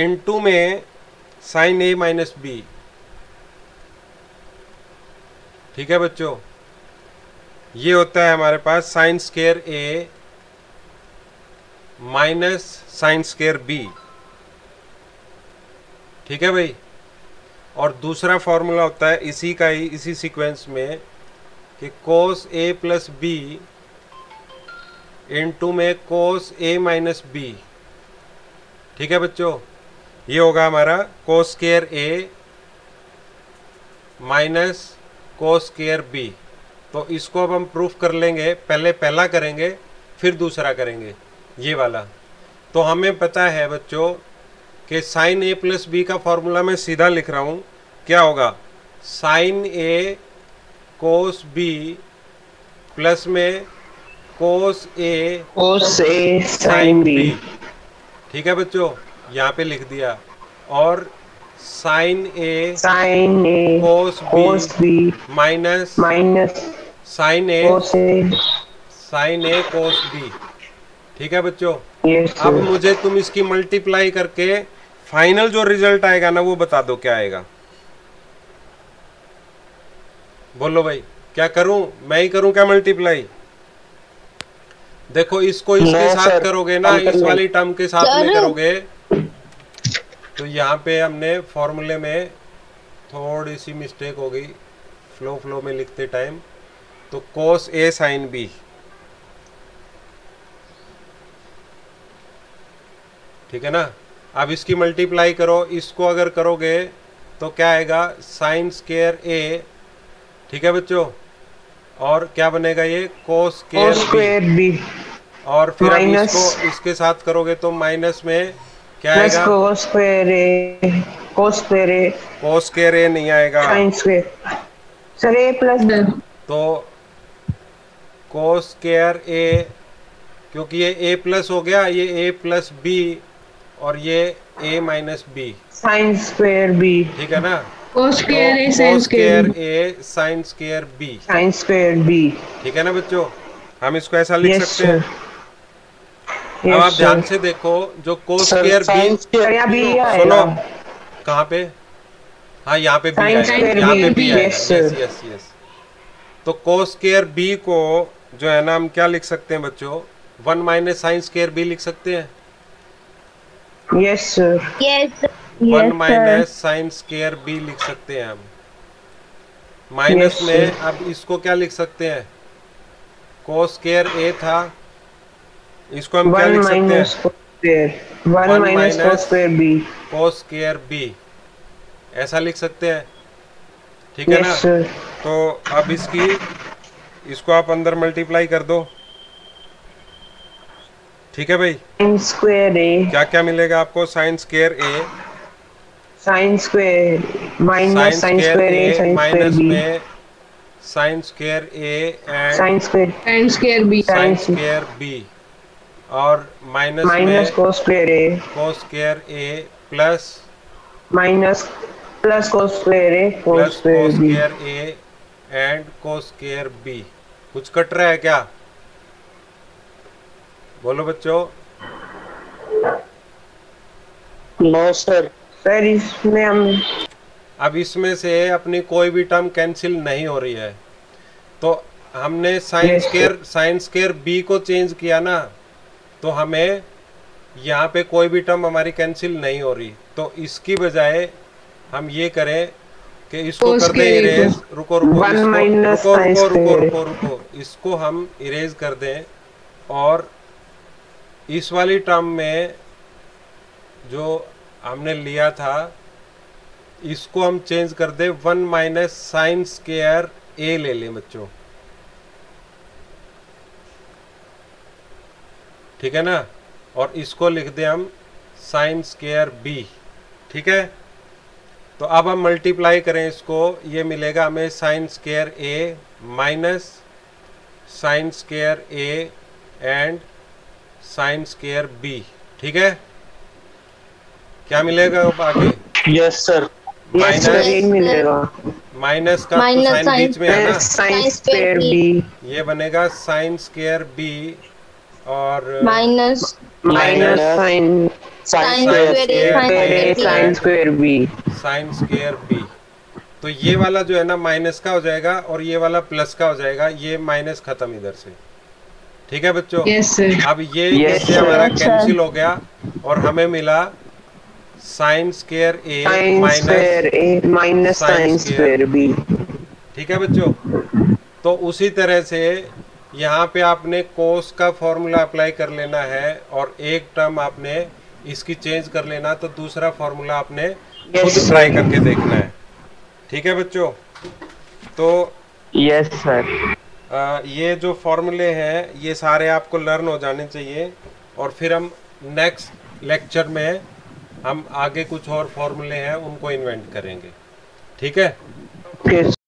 A: इनटू में साइन ए माइनस बी ठीक है बच्चों? ये होता है हमारे पास sine square A minus sine square B ठीक है भाई? और दूसरा फॉर्मूला होता है इसी का ही, इसी सीक्वेंस में कि cos A plus B into में कोस ए माइनस बी ठीक है बच्चों? ये होगा हमारा cos square A minus cos square B तो इसको अब हम प्रूफ कर लेंगे पहले पहला करेंगे फिर दूसरा करेंगे ये वाला। तो हमें पता है बच्चों कि साइन ए प्लस बी का फॉर्मूला मैं सीधा लिख रहा हूँ क्या होगा? Sine A cos B plus में cos A
C: cos A
A: sine B ठीक है बच्चों? यहाँ पे लिख दिया। और sine A
C: sine A
A: cos B
C: B
A: minus
C: minus
A: sine A sine A cos B ठीक है बच्चों? अब मुझे तुम इसकी मल्टीप्लाई करके फाइनल जो रिज़ल्ट आएगा ना वो बता दो क्या आएगा। बोलो भाई क्या करूँ? मैं ही करूँ क्या मल्टीप्लाई देखो इसको इसके साथ करोगे ना इस वाली टर्म के साथ में करोगे तो यहाँ पे हमने फॉर्मूले में थोड़ी सी मिस्टेक हो गई फ्लो फ्लो में लिखते टाइम तो कोस ए साइन बी ठीक है ना? अब इसकी मल्टीप्लाई करो इसको अगर करोगे तो क्या आएगा? साइन स्केयर ए ठीक है बच्चों? और क्या बनेगा ये? कोस स्केयर
C: B
A: और फिर इसको इसके साथ करोगे तो माइनस में क्या
C: plus
A: आएगा
C: cos square A cos square A
A: cos square A नहीं आएगा।
C: sin square. Sir A plus
A: तो कोस स्केयर ए क्योंकि ये ए प्लस हो गया ये ए प्लस बी और ये A minus B
C: sin square B
A: ठीक है ना?
E: Cos square a sin
A: cos
E: square
A: square A sine square B
C: sin square B.
A: ठीक है ना बच्चों? हम इसको ऐसा लिख
C: Yes,
A: सकते हैं।
C: sir.
A: अब आप ध्यान से देखो जो
C: Sir,
A: स्केयर बी सुनो. कहाँ पे? हाँ यहाँ पे बी आएगा।
C: square
A: यहाँ पे
C: B,
A: B
C: yes,
A: yes yes yes तो कोस स्केयर बी को जो है ना हम क्या लिख सकते हैं बच्चों? One minus sine square B लिख सकते हैं?
C: Yes, sir.
F: Yes.
A: One minus sine square B लिख सकते हैं हम। माइनस
C: Yes,
A: में. अब इसको क्या लिख सकते हैं? कोस स्केयर ए था। इसको हम क्या लिख सकते हैं? ऐसा लिख सकते हैं। ठीक है ना? तो अब इसकी इसको आप अंदर मल्टीप्लाई कर दो। ठीक है भाई?
C: साइन स्क्र ए
A: क्या क्या मिलेगा आपको? Sine square A
C: sine square
A: minus में sine square A and
C: sine square
E: sine square B
A: sine square B और माइनस
C: minus
A: में
C: cos square A.
A: Cos square A plus
C: minus plus cos square A cos
A: plus
C: square
A: cos
C: B.
A: Square A and cos square B कुछ cut रहा है क्या? बोलो बच्चों।
C: No, sir. Sir इसमें हम
A: अब इसमें से अपनी कोई भी टर्म कैंसिल नहीं हो रही है। तो हमने sine
C: Yes,
A: square sine square B को चेंज किया ना। तो हमें यहाँ पे कोई भी टर्म हमारी कैंसिल नहीं हो रही। तो इसकी बजाय हम ये करें कि इसको कर दें इरेज रुको रुको इसको- रुको रुको रुको रुको रुको। इसको हम इरेज कर दें और इस वाली टर्म में जो हमने लिया था इसको हम चेंज कर दें। One minus sine square A ले लें बच्चों। ठीक है ना? और इसको लिख दें हम साइन स्केयर बी ठीक है? तो अब हम मल्टीप्लाई करें इसको ये मिलेगा हमें sine square A minus sine square A and sine square B ठीक है? क्या मिलेगा अब आगे?
G: यस सर
C: मिलेगा।
A: माइनस का तो साइन बीच में है ना?
C: साइन
F: square
C: बी
A: ये बनेगा साइन स्केयर बी और
F: minus
C: minus sine
G: sine
C: square B.
A: Sine square B. तो ये वाला जो है ना माइनस का हो जाएगा और ये वाला प्लस का हो जाएगा ये माइनस खत्म इधर से। ठीक है बच्चों?
E: यस सर
A: अब ये
C: Yes,
A: इससे हमारा कैंसिल हो गया और हमें मिला sine square A
C: square
A: minus
C: A minus sine. Square B.
A: ठीक है बच्चों? तो उसी तरह से यहाँ पे आपने कोस का फॉर्मूला अप्लाई कर लेना है और एक टर्म आपने इसकी चेंज कर लेना तो दूसरा फॉर्मूला आपने खुद ट्राई करके देखना है। ठीक है बच्चों? तो
G: यस सर
A: ये जो फॉर्मूले हैं ये सारे आपको लर्न हो जाने चाहिए और फिर हम नेक्स्ट लेक्चर में हम आगे कुछ और फॉर्मूले हैं उनको इन्वेंट करेंगे। ठीक है?